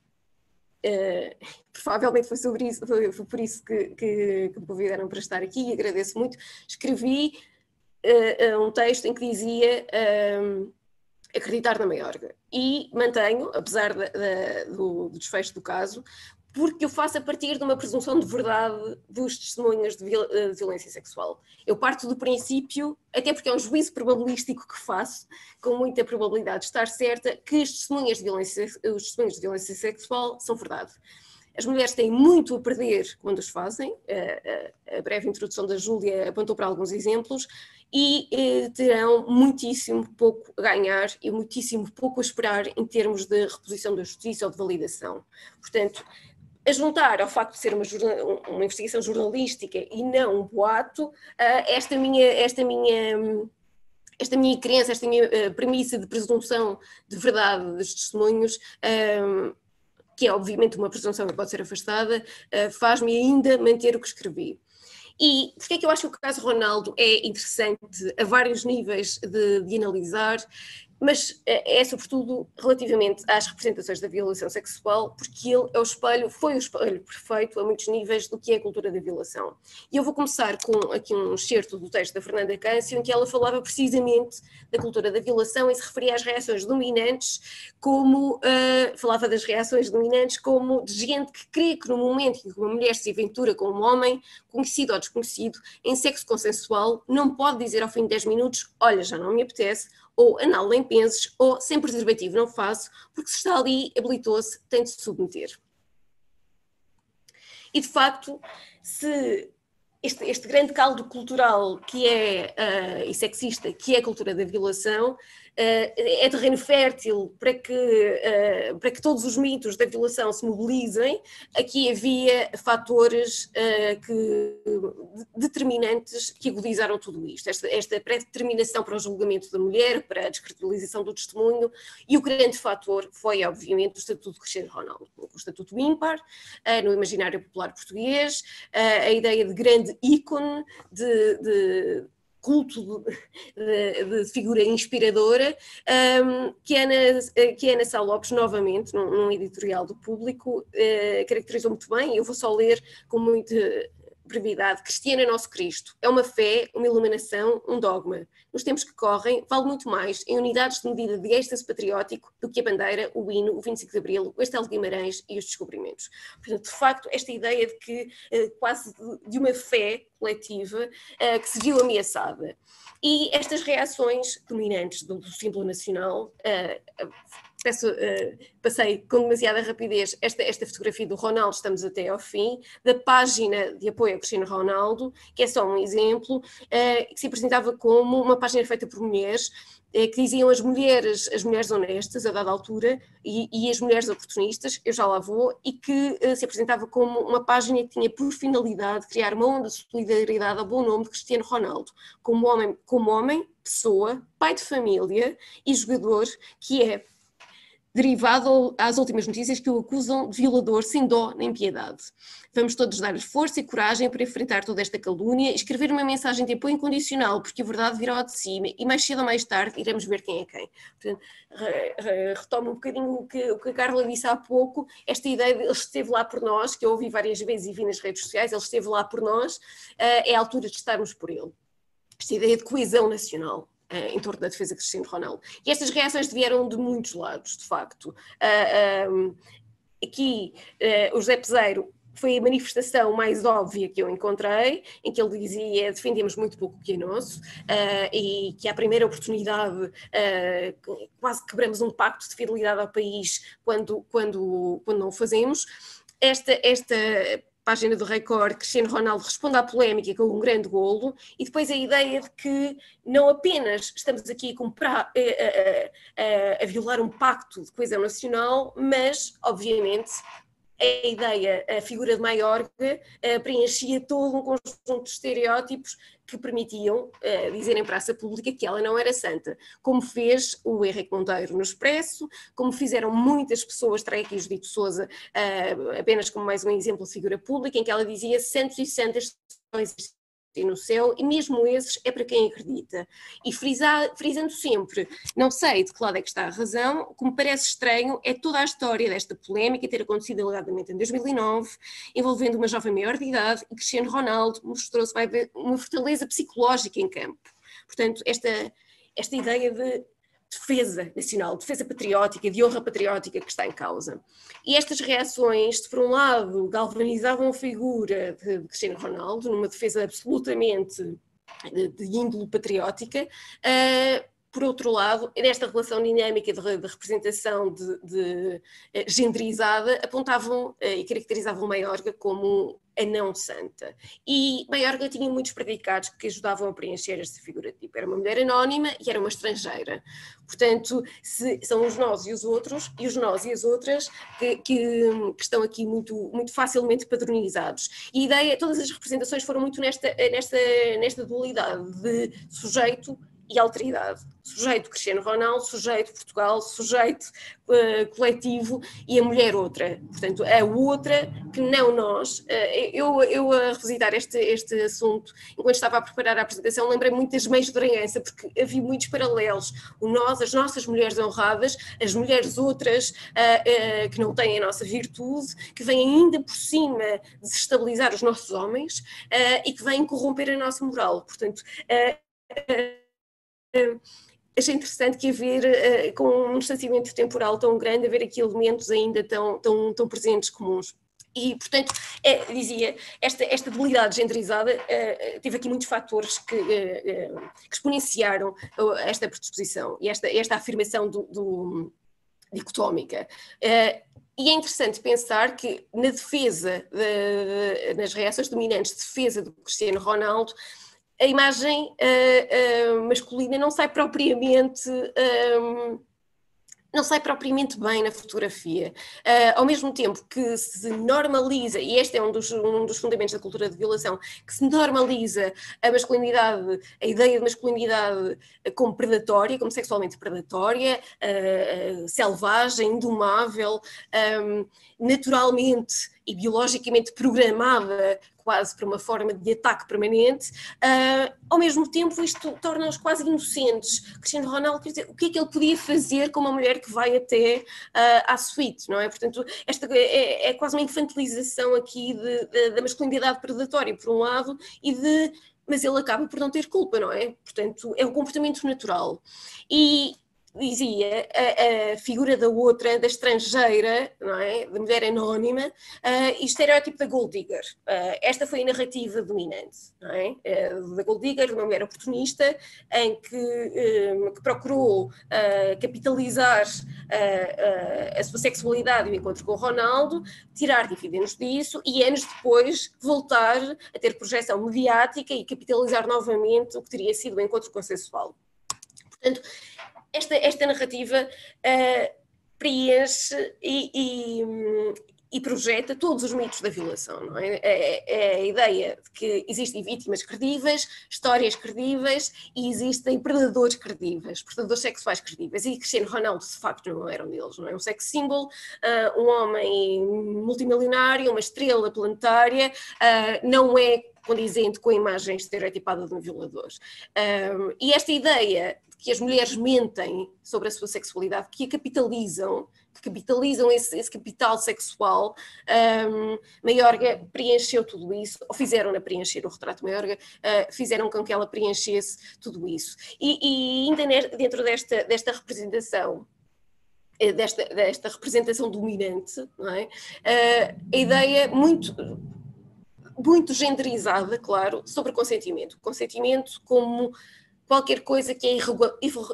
Uh, provavelmente foi sobre isso, foi, foi por isso que, que, que, me convidaram para estar aqui e agradeço muito. Escrevi uh, um texto em que dizia acreditar na Maiorga e mantenho, apesar da, da, do desfecho do caso, porque eu faço a partir de uma presunção de verdade dos testemunhas de, viol eh, violência sexual. Eu parto do princípio, até porque é um juízo probabilístico que faço, com muita probabilidade de estar certa, que as testemunhas de violência, os testemunhos de violência sexual são verdade. As mulheres têm muito a perder quando os fazem, a breve introdução da Júlia apontou para alguns exemplos, e eh, terão muitíssimo pouco a ganhar e muitíssimo pouco a esperar em termos de reposição da justiça ou de validação. Portanto, a juntar ao facto de ser uma, uma investigação jornalística e não um boato, uh, esta minha, esta minha, esta minha crença, esta minha uh, premissa de presunção de verdade dos testemunhos, uh, que é obviamente uma presunção que pode ser afastada, faz-me ainda manter o que escrevi. E porquê é que eu acho que o caso Ronaldo é interessante a vários níveis de, de analisar? Mas é, é sobretudo relativamente às representações da violação sexual, porque ele é o espelho, foi o espelho perfeito a muitos níveis do que é a cultura da violação. E eu vou começar com aqui um excerto do texto da Fernanda Câncio, em que ela falava precisamente da cultura da violação e se referia às reações dominantes, como uh, falava das reações dominantes como de gente que crê que no momento em que uma mulher se aventura com um homem, conhecido ou desconhecido, em sexo consensual, não pode dizer ao fim de 10 minutos, olha, já não me apetece, ou anal nem penses, ou sem preservativo não faço, porque se está ali, habilitou-se, tem de se submeter. E de facto, se este, este grande caldo cultural que é uh, e sexista, que é a cultura da violação, é terreno fértil para que, eh, para que todos os mitos da violação se mobilizem. Aqui havia fatores eh, que, determinantes que agudizaram tudo isto. Esta, esta pré-determinação para o julgamento da mulher, para a descredibilização do testemunho, e o grande fator foi, obviamente, o Estatuto de Cristiano Ronaldo, o Estatuto ímpar, no imaginário popular português, a ideia de grande ícone de, de culto de, de, figura inspiradora, um, que, Ana, que Ana Sá Lopes, novamente, num, num editorial do público, uh, caracterizou muito bem, eu vou só ler com muita brevidade, cristiana é nosso Cristo. É uma fé, uma iluminação, um dogma. Nos tempos que correm, vale muito mais em unidades de medida de êxtase patriótico do que a bandeira, o hino, o 25 de Abril, o Estelo de Guimarães e os descobrimentos. Portanto, de facto, esta ideia de que, eh, quase de uma fé coletiva, eh, que se viu ameaçada. E estas reações dominantes do, símbolo nacional eh, peço, uh, passei com demasiada rapidez esta, esta fotografia do Ronaldo, estamos até ao fim, da página de apoio ao Cristiano Ronaldo, que é só um exemplo, uh, que se apresentava como uma página feita por mulheres, uh, que diziam as mulheres, as mulheres honestas, a dada altura, e, e, as mulheres oportunistas, eu já lá vou, e que se apresentava como uma página que tinha por finalidade criar uma onda de solidariedade ao bom nome de Cristiano Ronaldo, como homem, como homem pessoa, pai de família e jogador que é derivado às últimas notícias que o acusam de violador sem dó nem piedade. Vamos todos dar força e coragem para enfrentar toda esta calúnia e escrever uma mensagem de apoio incondicional, porque a verdade virá de cima e mais cedo ou mais tarde iremos ver quem é quem. Portanto, retomo um bocadinho o que, o que a Carla disse há pouco, esta ideia de ele esteve lá por nós, que eu ouvi várias vezes e vi nas redes sociais, ele esteve lá por nós, eh, é a altura de estarmos por ele. Esta ideia de coesão nacional. Uh, em torno da defesa de Cristiano Ronaldo. E estas reações vieram de muitos lados, de facto. Uh, um, aqui, uh, o José Peseiro foi a manifestação mais óbvia que eu encontrei, em que ele dizia defendemos muito pouco o que é nosso e que à primeira oportunidade quase quebramos um pacto de fidelidade ao país quando, quando, quando não o fazemos. Esta, esta página do Record, Cristiano Ronaldo responde à polémica com um grande golo, e depois a ideia de que não apenas estamos aqui a, a, a, a, violar um pacto de coesão nacional, mas, obviamente, a ideia, a figura de Maiorca uh, preenchia todo um conjunto de estereótipos que permitiam uh, dizer em praça pública que ela não era santa, como fez o Henrique Monteiro no Expresso, como fizeram muitas pessoas, trago aqui Judito Souza, uh, apenas como mais um exemplo de figura pública, em que ela dizia santos e santas não existem e no céu, e mesmo esses é para quem acredita. E frisar, frisando sempre, não sei de que lado é que está a razão, o que me parece estranho é toda a história desta polémica ter acontecido alegadamente em 2009, envolvendo uma jovem maior de idade, e Cristiano Ronaldo mostrou-se uma fortaleza psicológica em campo. Portanto, esta, esta ideia de defesa nacional, defesa patriótica, de honra patriótica que está em causa. E estas reações, de por um lado, galvanizavam a figura de Cristiano Ronaldo, numa defesa absolutamente de índole patriótica, uh, por outro lado, nesta relação dinâmica de, de representação de, de, eh, genderizada, apontavam eh, e caracterizavam Maiorga como a não santa. E Maiorga tinha muitos predicados que ajudavam a preencher esta figura tipo. Era uma mulher anónima e era uma estrangeira. Portanto, se, são os nós e os outros, e os nós e as outras, que, que, que, estão aqui muito, muito facilmente padronizados. E a ideia, todas as representações foram muito nesta, nesta, nesta dualidade de sujeito e alteridade. Sujeito Cristiano Ronaldo, sujeito Portugal, sujeito uh, coletivo e a mulher outra. Portanto, a outra que não nós. Uh, eu, eu a revisitar este, este assunto, enquanto estava a preparar a apresentação, lembrei muito das meias de Bragança, porque havia muitos paralelos. O nós, as nossas mulheres honradas, as mulheres outras uh, que não têm a nossa virtude, que vêm ainda por cima desestabilizar os nossos homens e que vêm corromper a nossa moral. Portanto, uh, achei interessante que haver, uh, com um distanciamento temporal tão grande, haver aqui elementos ainda tão, tão, tão presentes comuns. E, portanto, é, dizia, esta, esta debilidade genderizada uh, teve aqui muitos fatores que, uh, que exponenciaram esta predisposição e esta, esta afirmação do, do dicotómica. E é interessante pensar que na defesa, de, nas reações dominantes de defesa do Cristiano Ronaldo, a imagem uh, uh, masculina não sai propriamente. Um, não sai propriamente bem na fotografia. Uh, ao mesmo tempo que se normaliza, e este é um dos, um dos fundamentos da cultura de violação, que se normaliza a masculinidade, a ideia de masculinidade como predatória, como sexualmente predatória, uh, selvagem, indomável, um, naturalmente e biologicamente programada quase para uma forma de ataque permanente, uh, ao mesmo tempo isto torna-os quase inocentes. Cristiano Ronaldo, quer dizer, o que é que ele podia fazer com uma mulher que vai até uh, à suíte, não é? Portanto, esta é, é quase uma infantilização aqui de, de, da masculinidade predatória, por um lado, e de mas ele acaba por não ter culpa, não é? Portanto, é um comportamento natural. E, dizia a, a, figura da outra, da estrangeira, não é? da mulher anónima, uh, e estereótipo da gold digger. Uh, esta foi a narrativa dominante, não é? Uh, da gold digger, de uma mulher oportunista, em que, um, que procurou capitalizar a sua sexualidade e o encontro com o Ronaldo, tirar dividendos disso e anos depois voltar a ter projeção mediática e capitalizar novamente o que teria sido o encontro consensual. Portanto, esta, esta narrativa uh, preenche e, e, e, projeta todos os mitos da violação, não é? É, é? a ideia de que existem vítimas credíveis, histórias credíveis e existem predadores credíveis, predadores sexuais credíveis. E Cristiano Ronaldo, de facto, não era um deles, não é? Um sex symbol, uh, um homem multimilionário, uma estrela planetária, uh, não é condizente com a imagem estereotipada de um violador. Um, e esta ideia que as mulheres mentem sobre a sua sexualidade, que a capitalizam, que capitalizam esse, esse capital sexual. Um, Maiorga preencheu tudo isso, ou fizeram-na preencher o retrato Maiorga, uh, fizeram com que ela preenchesse tudo isso. E, e ainda dentro desta, desta representação eh, Desta, desta, representação dominante, é? uh, a ideia muito, muito genderizada, claro, sobre consentimento. Consentimento como qualquer coisa que é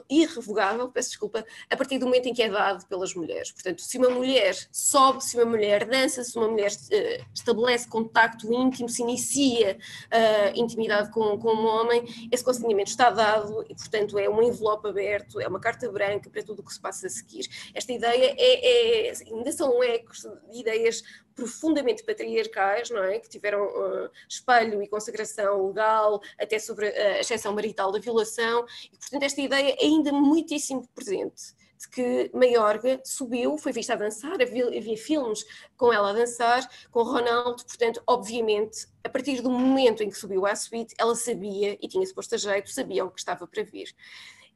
irrevogável, peço desculpa, a partir do momento em que é dado pelas mulheres. Portanto, se uma mulher sobe, se uma mulher dança, se uma mulher uh, estabelece contacto íntimo, se inicia uh, intimidade com, com um homem, esse consentimento está dado e, portanto, é um envelope aberto, é uma carta branca para tudo o que se passa a seguir. Esta ideia é, é ainda são ecos de ideias profundamente patriarcais, não é? Que tiveram uh, espelho e consagração legal, até sobre a exceção marital da violação, e portanto esta ideia é ainda muitíssimo presente de que Maiorga subiu, foi vista a dançar, havia, havia, filmes com ela a dançar, com Ronaldo, portanto, obviamente, a partir do momento em que subiu à suíte, ela sabia e tinha-se posto a jeito, sabia o que estava para vir.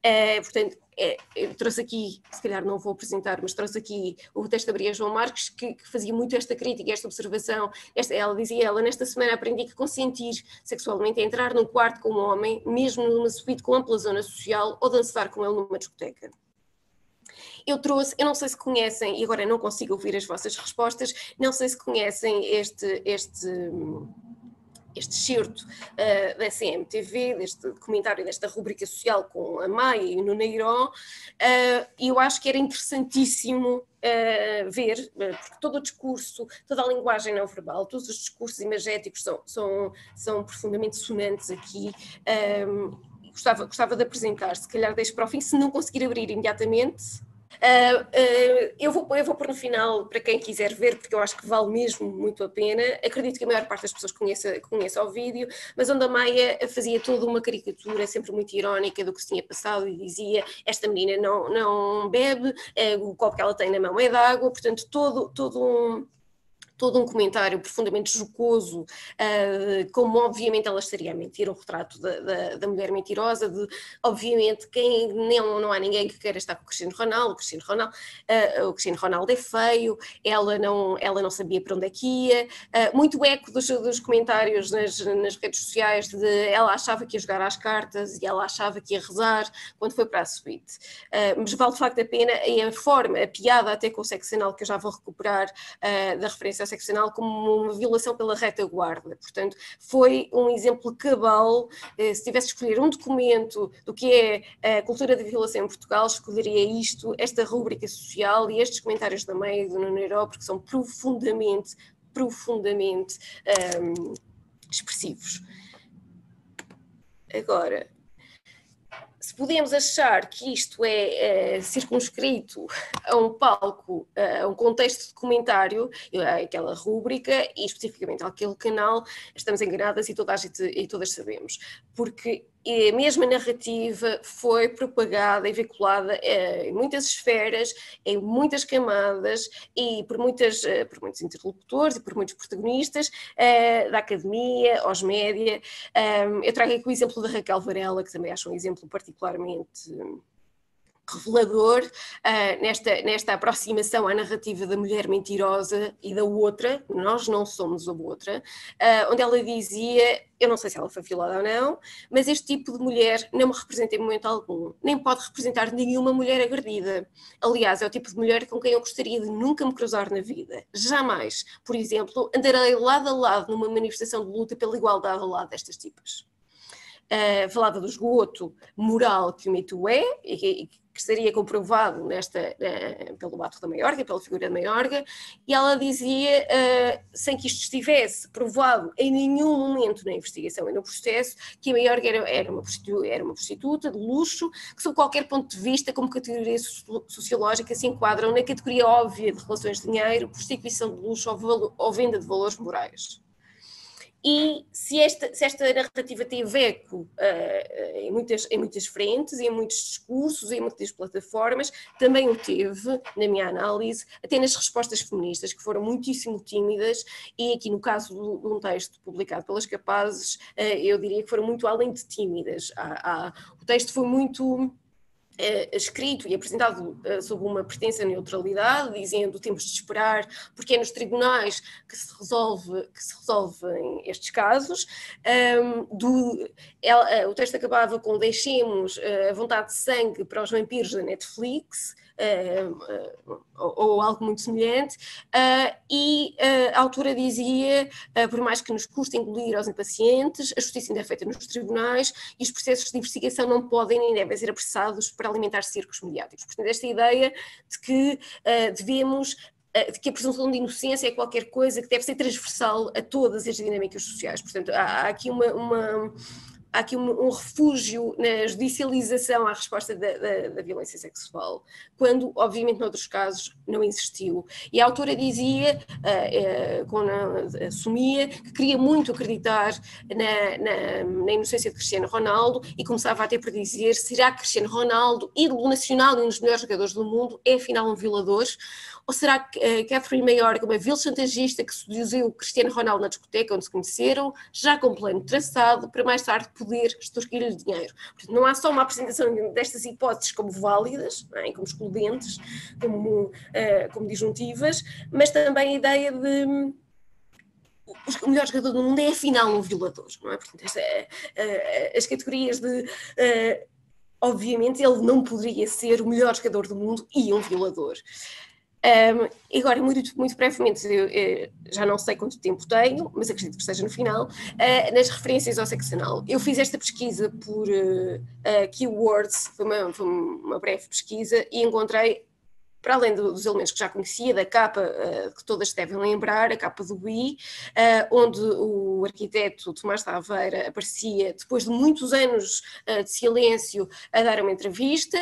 Uh, portanto, é, trouxe aqui, se calhar não vou apresentar, mas trouxe aqui o texto da Maria João Marques, que, que, fazia muito esta crítica, esta observação. Esta, ela dizia, ela, nesta semana aprendi que consentir sexualmente é entrar num quarto com um homem, mesmo numa suíte com ampla zona social, ou dançar com ele numa discoteca. Eu trouxe, eu não sei se conhecem, e agora não consigo ouvir as vossas respostas, não sei se conhecem este, este este certo uh, da CMTV, deste comentário desta rubrica social com a Maia e o Nuneiró, uh, e eu acho que era interessantíssimo uh, ver, porque todo o discurso, toda a linguagem não verbal, todos os discursos imagéticos são, são, são profundamente sonantes aqui. Um, gostava, gostava de apresentar, se calhar deixo para o fim, se não conseguir abrir imediatamente, Uh, uh, eu, vou, eu vou pôr no final para quem quiser ver, porque eu acho que vale mesmo muito a pena. Acredito que a maior parte das pessoas conheça, conheça o vídeo, mas onde a Maia fazia toda uma caricatura, sempre muito irónica do que se tinha passado, e dizia: Esta menina não, não bebe, uh, o copo que ela tem na mão é de água, portanto, todo, todo um todo um comentário profundamente jocoso, uh, como obviamente ela estaria a mentir, o retrato da, da, da, mulher mentirosa, de obviamente quem não, não há ninguém que queira estar com o Cristiano Ronaldo, o Cristiano Ronaldo, uh, o Cristiano Ronaldo é feio, ela não, ela não sabia para onde é que ia, uh, muito eco dos, dos comentários nas, nas, redes sociais de ela achava que ia jogar às cartas e ela achava que ia rezar quando foi para a suíte. mas vale de facto a pena e a forma, a piada até sexo anal que eu já vou recuperar da referência ao como uma violação pela retaguarda. Portanto, foi um exemplo cabal. Se tivesse de escolher um documento do que é a cultura da violação em Portugal, escolheria isto, esta rúbrica social e estes comentários da MEI e do Nuneiro, porque são profundamente, profundamente um, expressivos. Agora, se podemos achar que isto é, é circunscrito a um palco, a um contexto de comentário, aquela rúbrica e especificamente àquele canal, estamos enganadas e, toda a gente, e todas sabemos. Porque a mesma narrativa foi propagada e veiculada eh, em muitas esferas, em muitas camadas e por, muitas, eh, por muitos interlocutores e por muitos protagonistas eh, da academia, aos média. Eu trago aqui o exemplo da Raquel Varela, que também acho um exemplo particularmente revelador uh, nesta, nesta aproximação à narrativa da mulher mentirosa e da outra, nós não somos a outra, uh, onde ela dizia, eu não sei se ela foi violada ou não, mas este tipo de mulher não me representa em momento algum, nem pode representar nenhuma mulher agredida. Aliás, é o tipo de mulher com quem eu gostaria de nunca me cruzar na vida. Jamais, por exemplo, andarei lado a lado numa manifestação de luta pela igualdade ao lado destas tipas. Uh, falava do esgoto moral que o mito é, e, e que estaria comprovado nesta, uh, pelo ato da Maiorga, pela figura da Maiorga, e ela dizia, uh, sem que isto estivesse provado em nenhum momento na investigação e no processo, que a Maiorga era, era, uma, prostituta, era uma prostituta de luxo, que sob qualquer ponto de vista, como categoria sociológica, se enquadram na categoria óbvia de relações de dinheiro, prostituição de luxo ou, ou venda de valores morais. E se esta, se esta narrativa teve eco uh, em, muitas, em muitas frentes, em muitos discursos, em muitas plataformas, também o teve, na minha análise, até nas respostas feministas, que foram muitíssimo tímidas, e aqui no caso de um texto publicado pelas Capazes, uh, eu diria que foram muito além de tímidas. Há, há, o texto foi muito é, escrito e apresentado uh, sob uma pretensa neutralidade, dizendo temos de esperar, porque é nos tribunais que se resolve que se resolvem estes casos. Um, do, ela, uh, o texto acabava com deixemos uh, a vontade de sangue para os vampiros da Netflix. Uh, ou, ou, algo muito semelhante, uh, e a autora dizia, por mais que nos custe engolir aos impacientes, a justiça ainda é feita nos tribunais e os processos de investigação não podem nem devem ser apressados para alimentar circos mediáticos. Portanto, esta ideia de que devemos de que a presunção de inocência é qualquer coisa que deve ser transversal a todas as dinâmicas sociais. Portanto, há, há aqui uma, uma há aqui um, um, refúgio na judicialização à resposta da, da, da, violência sexual, quando, obviamente, noutros casos não existiu. E a autora dizia, uh, uh, quando assumia, que queria muito acreditar na, na, na, inocência de Cristiano Ronaldo e começava até por dizer: será que Cristiano Ronaldo, ídolo nacional e um dos melhores jogadores do mundo, é afinal um violador? Ou será que uh, Catherine Mayorga, uma vil chantagista que seduziu Cristiano Ronaldo na discoteca onde se conheceram, já com plano traçado, para mais tarde poder extorquir-lhe dinheiro? Portanto, não há só uma apresentação destas hipóteses como válidas, é? como excludentes, como, uh, como disjuntivas, mas também a ideia de o melhor jogador do mundo é afinal um violador, não é? Portanto, esta, uh, as categorias de uh, obviamente ele não poderia ser o melhor jogador do mundo e um violador. Um, agora, muito, muito brevemente, eu, eu, já não sei quanto tempo tenho, mas acredito que esteja no final, uh, nas referências ao seccional. Eu fiz esta pesquisa por uh, uh, keywords, foi uma, foi uma breve pesquisa, e encontrei para além dos elementos que já conhecia, da capa uh, que todas devem lembrar, a capa do I, uh, onde o arquiteto Tomás Taveira aparecia, depois de muitos anos uh, de silêncio, a dar uma entrevista,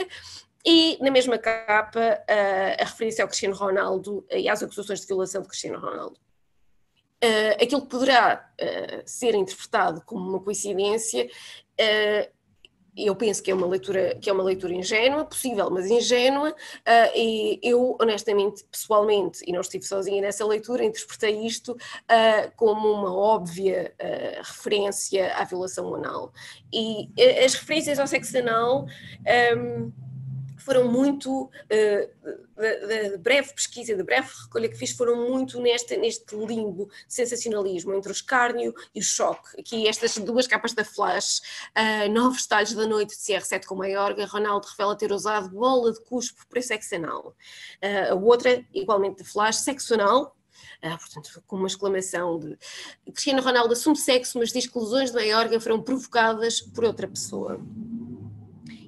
e na mesma capa, a referência ao Cristiano Ronaldo e às acusações de violação de Cristiano Ronaldo. Uh, aquilo que poderá uh, ser interpretado como uma coincidência, uh, eu penso que é uma leitura que é uma leitura ingênua, possível, mas ingênua, e eu honestamente, pessoalmente, e não estive sozinha nessa leitura, interpretei isto como uma óbvia referência à violação anal. E as referências ao sexo anal um, foram muito, uh, da, breve pesquisa, da breve recolha que fiz, foram muito neste, neste limbo de sensacionalismo entre o escárnio e o choque. Aqui estas duas capas da Flash, uh, novos detalhes da noite de CR7 com Maiorga, Ronaldo revela ter usado bola de cuspo para sexo anal. A outra, igualmente de Flash, sexo anal, ah, portanto, com uma exclamação de Cristiano Ronaldo assume sexo, mas diz que lesões de Maiorga foram provocadas por outra pessoa.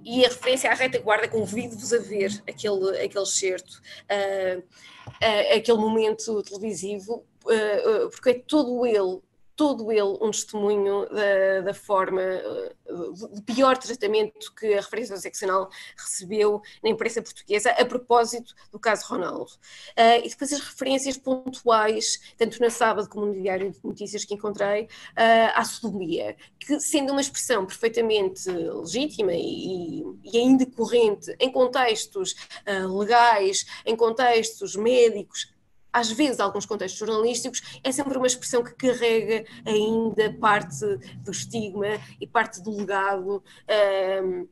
E a referência à retaguarda, convido-vos a ver aquele, aquele certo, uh, uh, aquele momento televisivo, uh, porque é todo ele todo ele um testemunho da, da forma, eh, do pior tratamento que a referência seccional recebeu na imprensa portuguesa a propósito do caso Ronaldo. Uh, e depois as referências pontuais, tanto na sábado como no diário de notícias que encontrei, uh, à sodomia, que sendo uma expressão perfeitamente legítima e, e ainda corrente em contextos uh, legais, em contextos médicos, às vezes, alguns contextos jornalísticos, é sempre uma expressão que carrega ainda parte do estigma e parte do legado um,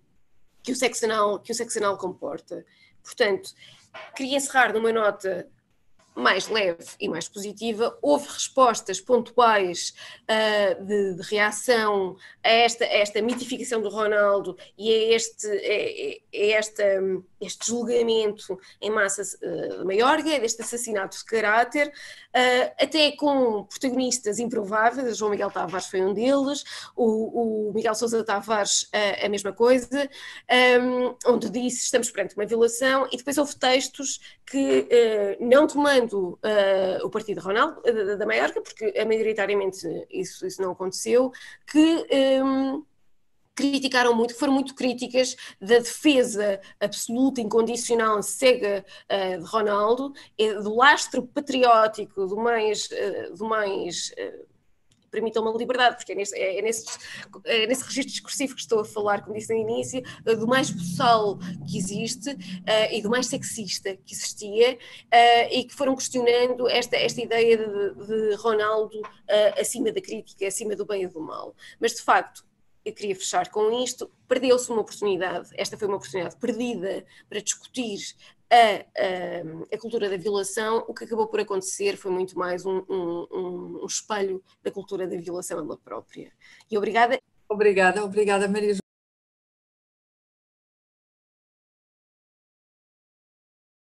que, o seccional, que o seccional comporta. Portanto, queria encerrar numa nota mais leve e mais positiva. Houve respostas pontuais uh, de, de, reação a esta, a esta mitificação do Ronaldo e a este, a, a esta, este julgamento em massa uh, de Maiorga, deste assassinato de caráter, uh, até com protagonistas improváveis. João Miguel Tavares foi um deles, o, o Miguel Sousa Tavares a mesma coisa, um, onde disse estamos perante uma violação, e depois houve textos que, não tomando uh, o partido Ronaldo, uh, da Maiorca, porque uh, maioritariamente isso, isso não aconteceu, que um, criticaram muito, foram muito críticas da defesa absoluta, incondicional, cega uh, de Ronaldo, do lastro patriótico, do mais, uh, do mais uh, permitam uma liberdade, porque é nesse, é, é, nesse, é nesse registro discursivo que estou a falar, como disse no início, eh, do mais boçal que existe uh, e do mais sexista que existia uh, e que foram questionando esta, esta ideia de, de Ronaldo uh, acima da crítica, acima do bem e do mal. Mas, de facto, eu queria fechar com isto, perdeu-se uma oportunidade, esta foi uma oportunidade perdida para discutir a, a, a, cultura da violação, o que acabou por acontecer foi muito mais um, um, um espelho da cultura da violação ela própria. E obrigada. Obrigada, obrigada Maria